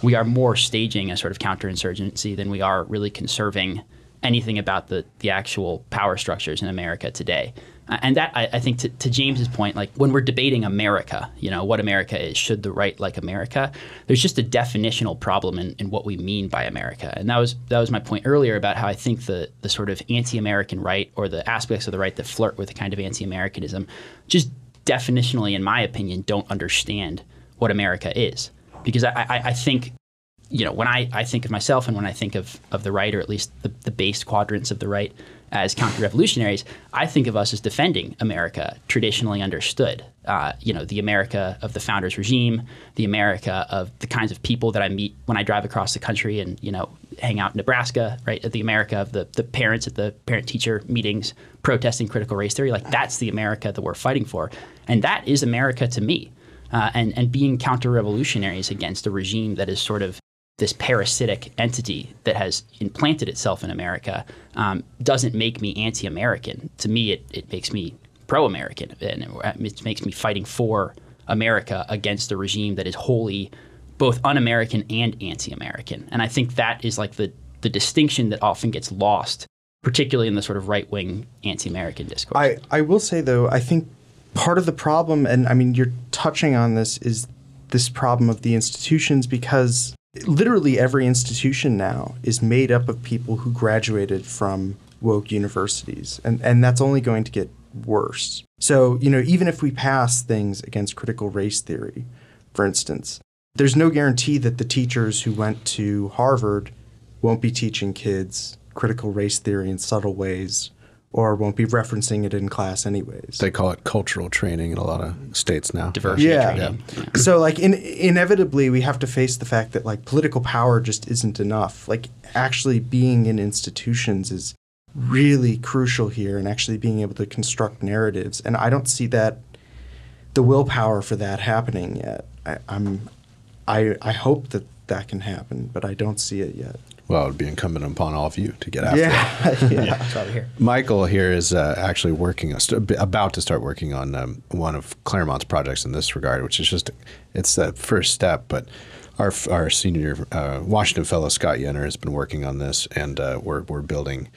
F: we are more staging a sort of counterinsurgency than we are really conserving anything about the the actual power structures in America today. And that I, I think to, to James's point, like when we're debating America, you know what America is, should the right like America? There's just a definitional problem in, in what we mean by America, and that was that was my point earlier about how I think the the sort of anti-American right or the aspects of the right that flirt with a kind of anti-Americanism, just definitionally, in my opinion, don't understand what America is, because I, I, I think you know, when I, I think of myself and when I think of, of the right, or at least the, the base quadrants of the right as counter revolutionaries, I think of us as defending America, traditionally understood. Uh, you know, the America of the founders regime, the America of the kinds of people that I meet when I drive across the country and, you know, hang out in Nebraska, right? The America of the, the parents at the parent teacher meetings protesting critical race theory. Like, that's the America that we're fighting for. And that is America to me. Uh, and, and being counter revolutionaries against a regime that is sort of this parasitic entity that has implanted itself in America um, doesn't make me anti-American. To me, it, it makes me pro-American, and it makes me fighting for America against a regime that is wholly both un-American and anti-American. And I think that is like the the distinction that often gets lost, particularly in the sort of right-wing anti-American discourse.
C: I, I will say though, I think part of the problem, and I mean you're touching on this, is this problem of the institutions because literally every institution now is made up of people who graduated from woke universities and and that's only going to get worse. So you know even if we pass things against critical race theory for instance there's no guarantee that the teachers who went to Harvard won't be teaching kids critical race theory in subtle ways or won't be referencing it in class anyways.
B: They call it cultural training in a lot of states now.
F: Diversity
C: yeah.
F: training.
C: Yeah. So like in, inevitably we have to face the fact that like political power just isn't enough. Like actually being in institutions is really crucial here and actually being able to construct narratives. And I don't see that the willpower for that happening yet. I, I'm I I hope that that can happen, but I don't see it yet.
B: Well, it would be incumbent upon all of you to get after
C: Yeah,
B: it. *laughs*
C: yeah.
F: That's why we're here.
B: Michael here is uh, actually working, st- about to start working on um, one of Claremont's projects in this regard, which is just, it's the first step. But our, our senior uh, Washington fellow, Scott Yenor, has been working on this, and uh, we're, we're building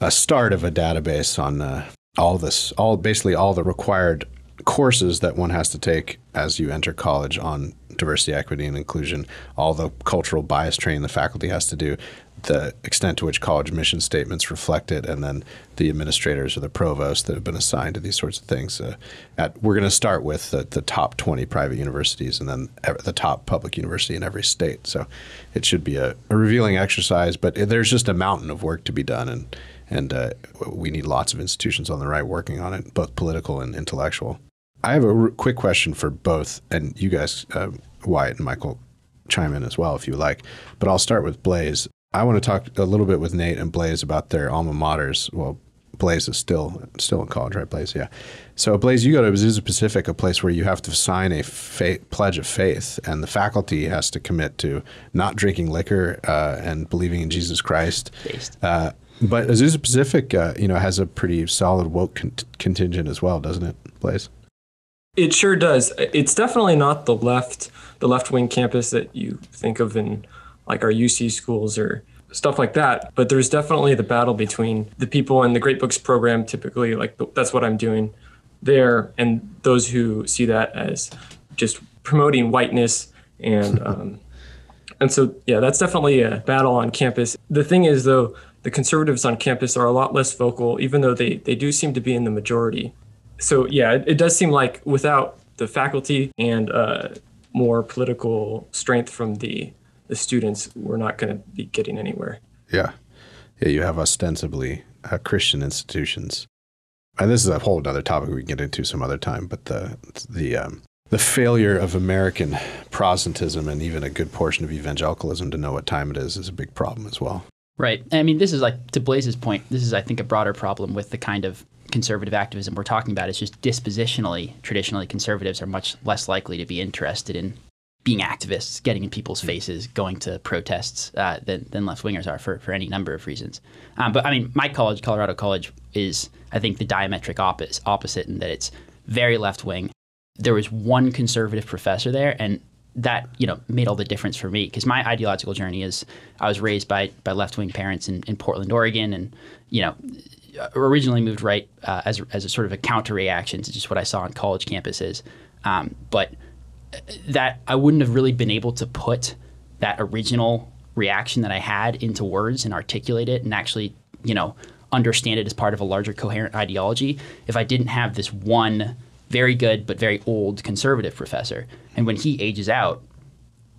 B: a start of a database on uh, all this, all basically all the required courses that one has to take as you enter college on diversity, equity, and inclusion, all the cultural bias training the faculty has to do, the extent to which college mission statements reflect it, and then the administrators or the provosts that have been assigned to these sorts of things. Uh, at, we're going to start with the, the top 20 private universities and then the top public university in every state. So it should be a, a revealing exercise, but there's just a mountain of work to be done, and and uh, we need lots of institutions on the right working on it, both political and intellectual. I have a r- quick question for both, and you guys, uh, Wyatt and Michael, chime in as well if you like. But I'll start with Blaze. I want to talk a little bit with Nate and Blaze about their alma maters. Well, Blaze is still still in college, right? Blaze, yeah. So Blaze, you go to Azusa Pacific, a place where you have to sign a fa- pledge of faith, and the faculty has to commit to not drinking liquor uh, and believing in Jesus Christ. Uh, but Azusa Pacific, uh, you know, has a pretty solid woke con- contingent as well, doesn't it, Blaze?
I: It sure does. It's definitely not the left, the left wing campus that you think of in like our UC schools or stuff like that. But there's definitely the battle between the people in the Great Books program, typically, like that's what I'm doing there, and those who see that as just promoting whiteness and. *laughs* Um, and so, yeah, that's definitely a battle on campus. The thing is, though, the conservatives on campus are a lot less vocal, even though they, they do seem to be in the majority so yeah, it, it, does seem like without the faculty and uh, more political strength from the the students, we're not going to be getting anywhere.
B: Yeah, yeah. You have ostensibly uh, Christian institutions, and this is a whole other topic we can get into some other time. But the the um, the failure of American Protestantism and even a good portion of evangelicalism to know what time it is is a big problem as well.
F: Right. I mean, this is like to Blaze's point. This is, I think, a broader problem with the kind of conservative activism we're talking about. It's just dispositionally, traditionally, conservatives are much less likely to be interested in being activists, getting in people's faces, going to protests uh, than, than left wingers are for, for any number of reasons. Um, but I mean, my college, Colorado College, is I think the diametric opposite, opposite in that it's very left wing. There was one conservative professor there, and that you know made all the difference for me because my ideological journey is I was raised by by left wing parents in, in Portland, Oregon, and you know originally moved right uh, as as a sort of a counter reaction to just what I saw on college campuses, um, but that I wouldn't have really been able to put that original reaction that I had into words and articulate it and actually, you know, understand it as part of a larger coherent ideology if I didn't have this one very good but very old conservative professor. And when he ages out,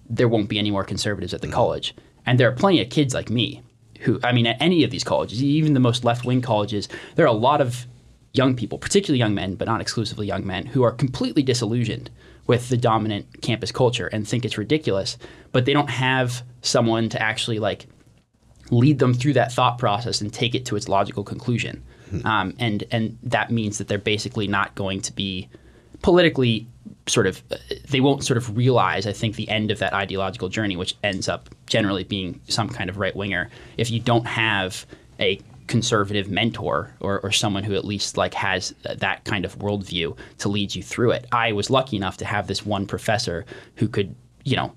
F: there won't be any more conservatives at the college. And there are plenty of kids like me who, I mean, at any of these colleges, even the most left wing colleges, there are a lot of young people, particularly young men, but not exclusively young men, who are completely disillusioned with the dominant campus culture and think it's ridiculous, but they don't have someone to actually like lead them through that thought process and take it to its logical conclusion. Hmm. Um, and and that means that they're basically not going to be politically sort of they won't sort of realize I think the end of that ideological journey, which ends up generally being some kind of right winger, if you don't have a conservative mentor or, or someone who at least like has that kind of worldview to lead you through it. I was lucky enough to have this one professor who could, you know,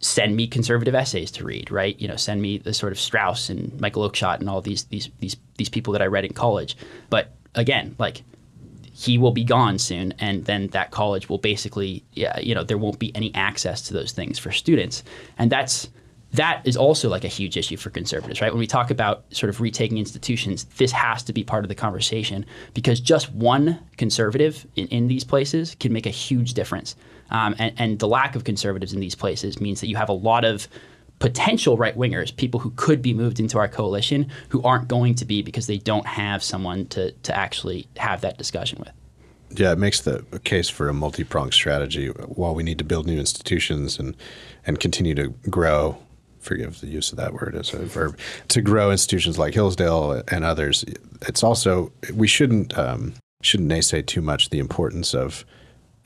F: send me conservative essays to read, right? You know, send me the sort of Strauss and Michael Oakeshott and all these these these these people that I read in college. But again, like he will be gone soon, and then that college will basically, yeah, you know, there won't be any access to those things for students, and that's that is also like a huge issue for conservatives, right? When we talk about sort of retaking institutions, this has to be part of the conversation because just one conservative in, in these places can make a huge difference. Um, and, and the lack of conservatives in these places means that you have a lot of potential right wingers, people who could be moved into our coalition, who aren't going to be because they don't have someone to, to actually have that discussion with.
B: Yeah, it makes the case for a multi pronged strategy. While we need to build new institutions and, and continue to grow forgive the use of that word as a verb, to grow institutions like Hillsdale and others. It's also we shouldn't um, shouldn't naysay too much the importance of,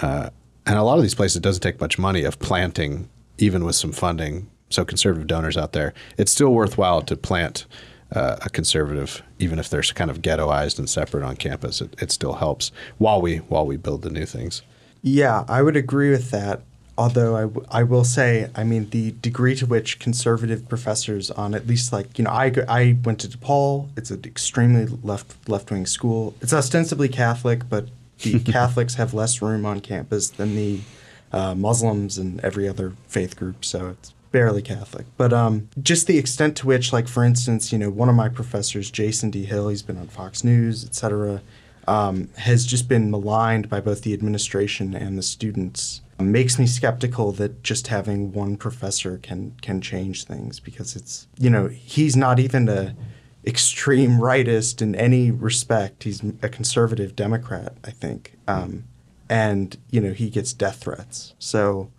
B: uh, and a lot of these places it doesn't take much money of planting, even with some funding. So conservative donors out there, it's still worthwhile to plant uh, a conservative, even if they're kind of ghettoized and separate on campus. It, it still helps while we while we build the new things.
C: Yeah, I would agree with that although I, w- I will say, I mean, the degree to which conservative professors on at least like, you know, I, I went to DePaul. It's an extremely left left wing school. It's ostensibly Catholic, but the *laughs* Catholics have less room on campus than the uh, Muslims and every other faith group. So it's barely Catholic. But um, just the extent to which, like, for instance, you know, one of my professors, Jason D. Hill, he's been on Fox News, et cetera, um, has just been maligned by both the administration and the students makes me skeptical that just having one professor can can change things because it's you know he's not even a extreme rightist in any respect he's a conservative democrat i think um, and you know he gets death threats so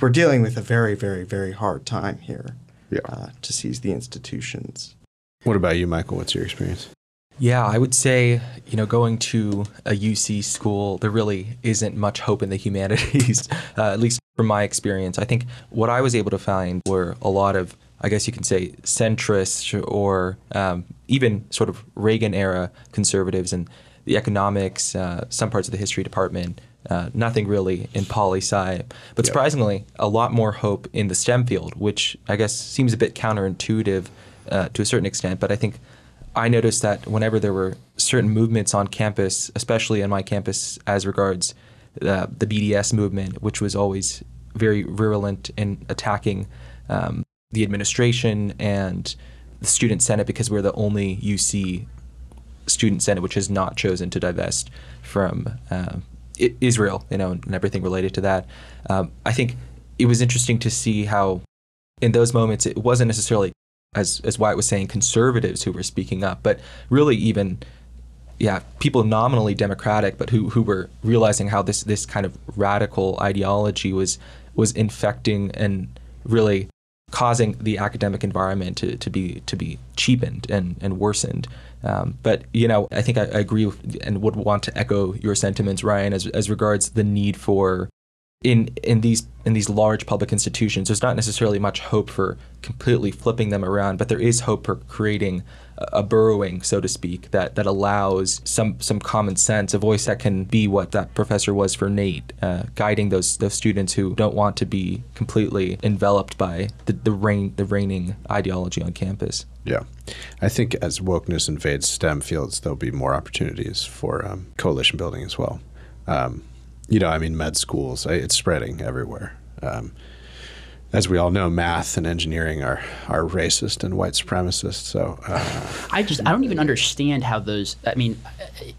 C: we're dealing with a very very very hard time here
B: yeah.
C: uh, to seize the institutions
B: what about you michael what's your experience
H: yeah, I would say, you know, going to a UC school, there really isn't much hope in the *laughs* humanities, uh, at least from my experience. I think what I was able to find were a lot of, I guess you can say, centrist or um, even sort of Reagan era conservatives and the economics, uh, some parts of the history department, uh, nothing really in poli sci. But yep. surprisingly, a lot more hope in the STEM field, which I guess seems a bit counterintuitive uh, to a certain extent. But I think I noticed that whenever there were certain movements on campus, especially on my campus as regards uh, the BDS movement, which was always very virulent in attacking um, the administration and the student senate because we're the only UC student senate which has not chosen to divest from uh, Israel, you know, and everything related to that. Um, I think it was interesting to see how, in those moments, it wasn't necessarily as as Wyatt was saying, conservatives who were speaking up, but really even yeah, people nominally democratic, but who who were realizing how this this kind of radical ideology was was infecting and really causing the academic environment to, to be to be cheapened and, and worsened. Um, but you know, I think I, I, agree with, and would want to echo your sentiments, Ryan, as as regards the need for in in these in these large public institutions, there's not necessarily much hope for completely flipping them around, but there is hope for creating a, burrowing, so to speak, that that allows some some common sense, a voice that can be what that professor was for Nate, uh, guiding those those students who don't want to be completely enveloped by the the reign the reigning ideology on campus.
B: Yeah. I think as wokeness invades STEM fields, there'll be more opportunities for um, coalition building as well. Um, you know, I mean, med schools, it's spreading everywhere. Um, as we all know, math and engineering are, are racist and white supremacist. So, uh,
F: I just I don't even understand how those. I mean,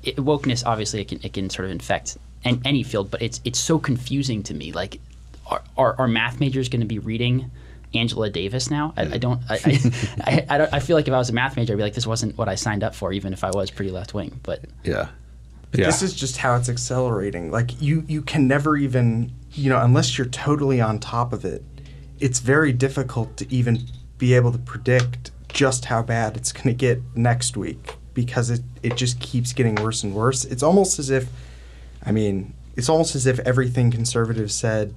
F: it, wokeness obviously it can it can sort of infect an, any field, but it's it's so confusing to me. Like, are are, are math majors going to be reading? Angela Davis now. I, I don't. I, I, *laughs* I, I, don't, I feel like if I was a math major, I'd be like, this wasn't what I signed up for, even if I was pretty left wing. But
B: yeah.
C: But this is just how it's accelerating. Like you, you can never even, you know, unless you're totally on top of it, it's very difficult to even be able to predict just how bad it's going to get next week because it, it just keeps getting worse and worse. It's almost as if, I mean, it's almost as if everything conservatives said,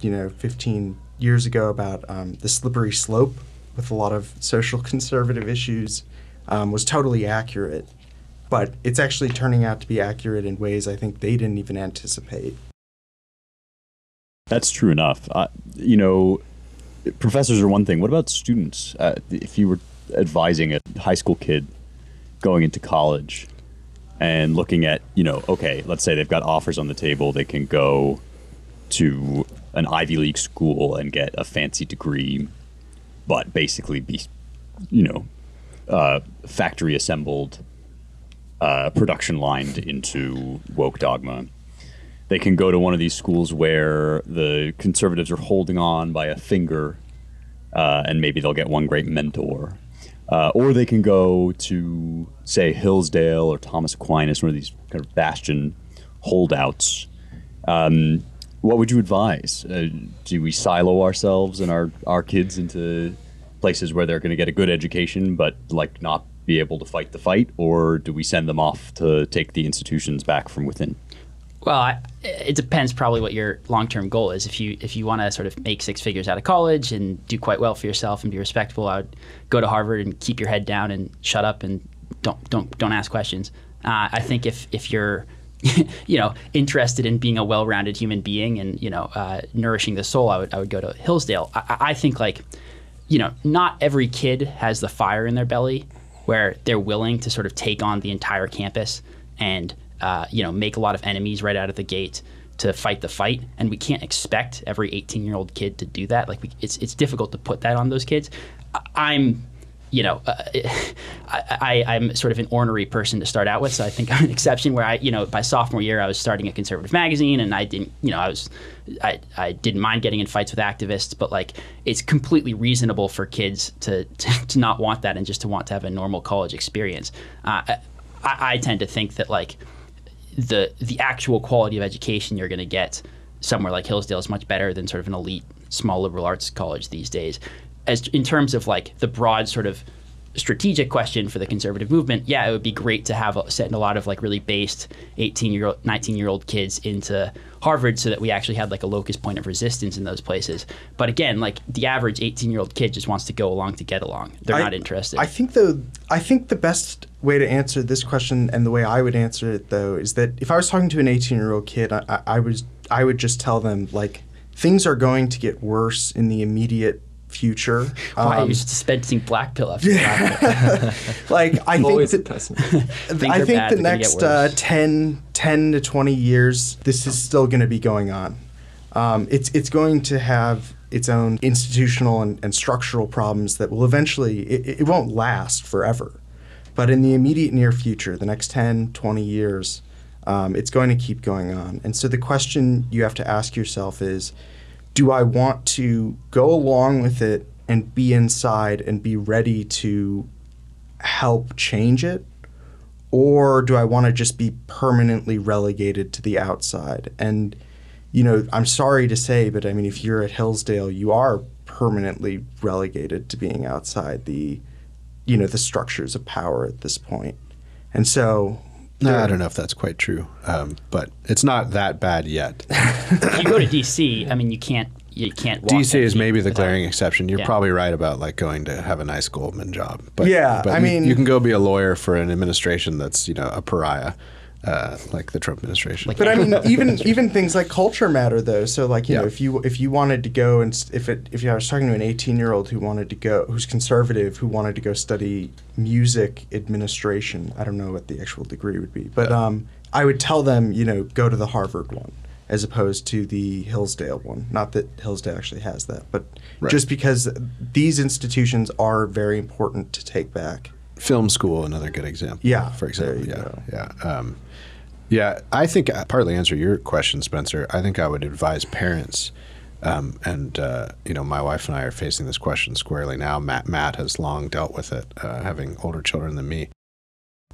C: you know, 15 years ago about um, the slippery slope with a lot of social *laughs* conservative issues um, was totally accurate. But it's actually turning out to be accurate in ways I think they didn't even anticipate.
G: That's true enough. Uh, you know, professors are one thing. What about students? Uh, if you were advising a high school kid going into college and looking at, you know, okay, let's say they've got offers on the table, they can go to an Ivy League school and get a fancy degree, but basically be, you know, uh, factory assembled, uh, production lined into woke dogma. They can go to one of these schools where the conservatives are holding on by a finger, uh, and maybe they'll get one great mentor. Uh, or they can go to, say, Hillsdale or Thomas Aquinas, one of these kind of bastion holdouts. Um, what would you advise? Uh, do we silo ourselves and our, our kids into places where they're going to get a good education, but like not be able to fight the fight, or do we send them off to take the institutions back from within?
F: Well, I, it depends probably what your long-term goal is. If you if you want to sort of make six figures out of college and do quite well for yourself and be respectable, I would go to Harvard and keep your head down and shut up and don't don't don't ask questions. Uh, I think if if you're *laughs* you know interested in being a well-rounded human being and you know uh, nourishing the soul, I would I would go to Hillsdale. I, I think like you know not every kid has the fire in their belly where they're willing to sort of take on the entire campus and uh, you know make a lot of enemies right out of the gate to fight the fight and we can't expect every 18 year old kid to do that like we, it's it's difficult to put that on those kids I, am you know, uh, *laughs* I, am sort of an ornery person to start out with, so I think *laughs* I'm an exception. Where I, you know, by sophomore year, I was starting a conservative magazine, and I didn't, you know, I was, I, I didn't mind getting in fights with activists, but like, it's completely reasonable for kids to *laughs* to, to not want that and just to want to have a normal college experience. Uh, I, I tend to think that like the the actual quality of education you're going to get somewhere like Hillsdale is much better than sort of an elite small liberal arts college these days. As in terms of like the broad sort of strategic question for the conservative movement, yeah, it would be great to have a, send a lot of like really based 18 year old, 19 year old kids into Harvard so that we actually had like a locus point of resistance in those places. But again, like the average 18 year old kid just wants to go along to get along. They're
C: I,
F: not interested.
C: I think though, I think the best way to answer this question and the way I would answer it though is that if I was talking to an 18 year old kid, I, I, I was I would just tell them like things are going to get worse in the immediate future.
F: Why um, are you dispensing black pill after black
C: pill? *laughs* like I think that, *laughs* I think the next uh, 10, 10 to twenty years, this is still going to be going on. Um, it's it's going to have its own institutional and, and structural problems that will eventually it, it won't last forever. But in the immediate near future, the next 10, 20 years, um, it's going to keep going on. And so the question you have to ask yourself is do I want to go along with it and be inside and be ready to help change it? Or do I want to just be permanently relegated to the outside? And, you know, I'm sorry to say, but I mean, if you're at Hillsdale, you are permanently relegated to being outside the, you know, the structures of power at this point. And so,
B: No, I don't know if that's quite true, um, but it's not that bad yet. *laughs*
F: if you go to DC, I mean, you can't you can't. Walk
B: DC is maybe the
F: without-
B: glaring exception. You're
F: Yeah.
B: probably right about like going to have a nice Goldman job. But
C: Yeah,
B: but
C: I
B: you-
C: mean-
B: you can go be a lawyer for an administration that's you know a pariah, uh, like the Trump administration.
C: But I mean, even even things like culture matter, though. So, like you know, if you if you wanted to go and if it if I was talking to an eighteen year old who wanted to go, who's conservative, who wanted to go study music administration, I don't know what the actual degree would be, but um, I would tell them, you know, go to the Harvard one as opposed to the Hillsdale one. Not that Hillsdale actually has that, but
B: Right.
C: just because these institutions are very important to take back.
B: film school, another good example.
C: Yeah,
B: for example. Yeah,
C: go.
B: yeah, um, yeah. I think uh, partly answer your question, Spencer. I think I would advise parents, um, and uh, you know, my wife and I are facing this question squarely now. Matt Matt has long dealt with it, uh, having older children than me.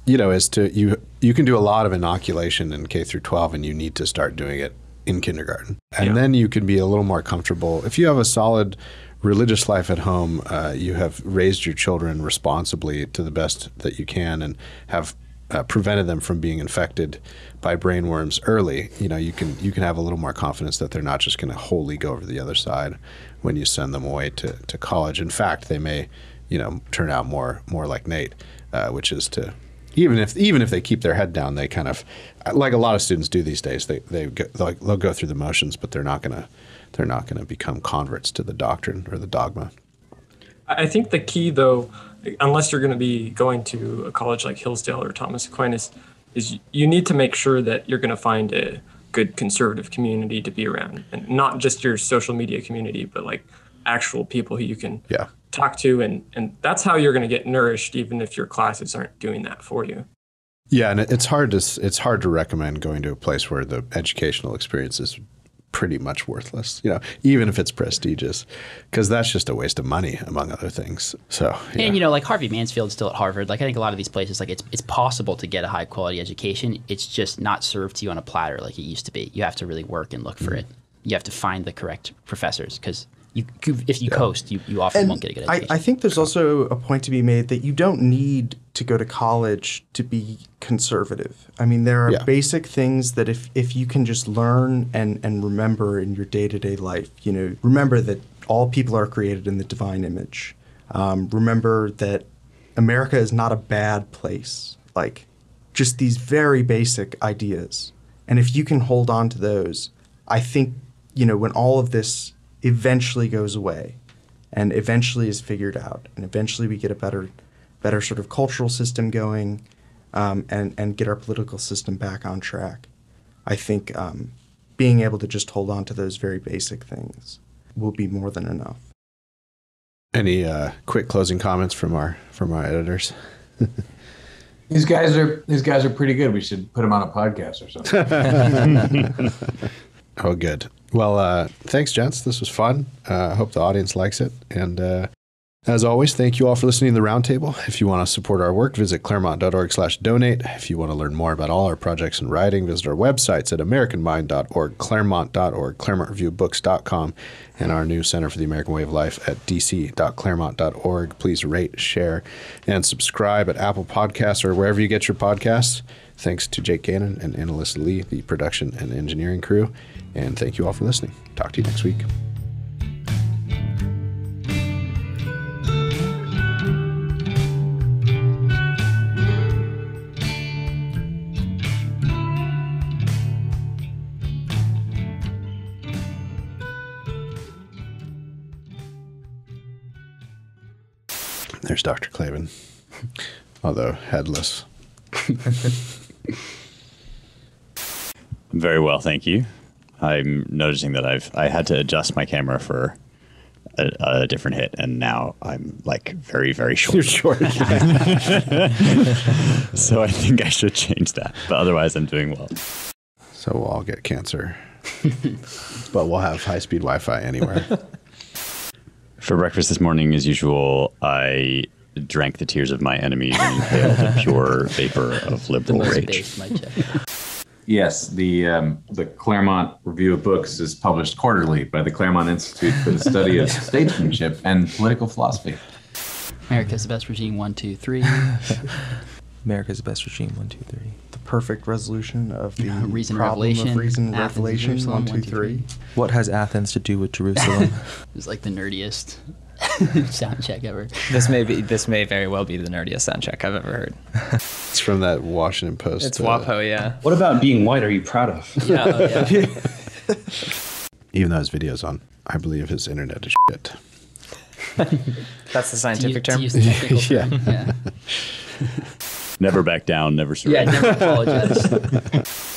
B: You know, is to you you can do a lot of inoculation in K through 12, and you need to start doing it in kindergarten, and
I: Yeah.
B: then you can be a little more comfortable if you have a solid religious life at home. Uh, you have raised your children responsibly to the best that you can, and have uh, prevented them from being infected by brainworms early. You know, you can you can have a little more confidence that they're not just going to wholly go over the other side when you send them away to, to college. In fact, they may, you know, turn out more more like Nate, uh, which is to even if even if they keep their head down, they kind of like a lot of students do these days. They they go, they'll, they'll go through the motions, but they're not gonna they're not gonna become converts to the doctrine or the dogma.
I: I think the key, though, unless you're going to be going to a college like Hillsdale or Thomas Aquinas, is you need to make sure that you're going to find a good conservative community to be around, and not just your social media community, but like actual people who you can
B: Yeah.
I: talk to, and and that's how you're going to get nourished, even if your classes aren't doing that for you.
B: Yeah, and it's hard to it's hard to recommend going to a place where the educational experience is pretty much worthless. You know, even if it's prestigious, because that's just a waste of money, among other things. So yeah.
F: And you know, like Harvey Mansfield's still at Harvard. Like I think a lot of these places, like it's it's possible to get a high quality education. It's just not served to you on a platter like it used to be. You have to really work and look for
B: Mm-hmm.
F: it. You have to find the correct professors because you if you coast, you, you often won't get a good
C: I,
F: education.
C: I think there's also a point to be made that you don't need to go to college to be conservative. I mean, there are
B: Yeah.
C: basic things that if, if you can just learn and, and remember in your day to day life, you know, remember that all people are created in the divine image. Um, remember that America is not a bad place. Like, just these very basic ideas. And if you can hold on to those, I think, you know, when all of this eventually goes away and eventually is figured out and eventually we get a better better sort of cultural system going um, and, and get our political system back on track, I think um, being able to just hold on to those very basic things will be more than enough.
B: Any uh, quick closing comments from our from our editors? *laughs*
J: These guys are these guys are pretty good. We should put them on a podcast or something. *laughs* *laughs*
B: Oh, good. Well, uh, thanks, gents. This was fun. Uh, I hope the audience likes it. And uh, as always, thank you all for listening to the Roundtable. If you want to support our work, visit claremont.org slash donate. If you want to learn more about all our projects and writing, visit our websites at americanmind.org, claremont.org, claremontreviewbooks.com, and our new Center for the American Way of Life at dc.claremont.org. Please rate, share, and subscribe at Apple Podcasts or wherever you get your podcasts. Thanks to Jake Gannon and Annalisa Lee, the production and engineering crew. And thank you all for listening. Talk to you next week. There's Dr. Klavan, although headless. *laughs*
G: Very well, thank you. I'm noticing that I've I had to adjust my camera for a, a different hit, and now I'm like very very short.
B: You're short. *laughs*
G: so I think I should change that. But otherwise, I'm doing well.
B: So we'll all get cancer, *laughs* but we'll have high speed Wi Fi anywhere.
G: For breakfast this morning, as usual, I drank the tears of my enemies and inhaled the *laughs* pure vapor of liberal
F: most
G: rage.
F: base mic check.
J: yes, the um, the Claremont Review of Books is published quarterly by the Claremont Institute for the Study of *laughs* Statesmanship and Political Philosophy.
F: America's the best regime. One, two, three. *laughs*
H: America's the best regime. One, two, three.
C: The perfect resolution of the
F: Reason,
C: problem
F: revelation,
C: of reason,
F: Athens,
C: revelation.
F: Jerusalem,
C: One,
F: one,
C: two,
F: two,
C: three.
F: three.
H: What has Athens to do with Jerusalem? *laughs*
F: It's like the nerdiest *laughs* sound check ever.
K: This may be this may very well be the nerdiest sound check I've ever heard. *laughs*
B: It's from that Washington Post.
K: It's
B: uh,
K: WAPO, yeah.
D: What about being white? Are you proud of?
F: Yeah, oh, yeah.
B: Even though his video's on, I believe his internet is shit.
K: That's the scientific
F: use- to
K: term.
F: use the
B: Yeah.
F: term, yeah.
G: Never back down, never
F: Yeah, never apologize. *laughs*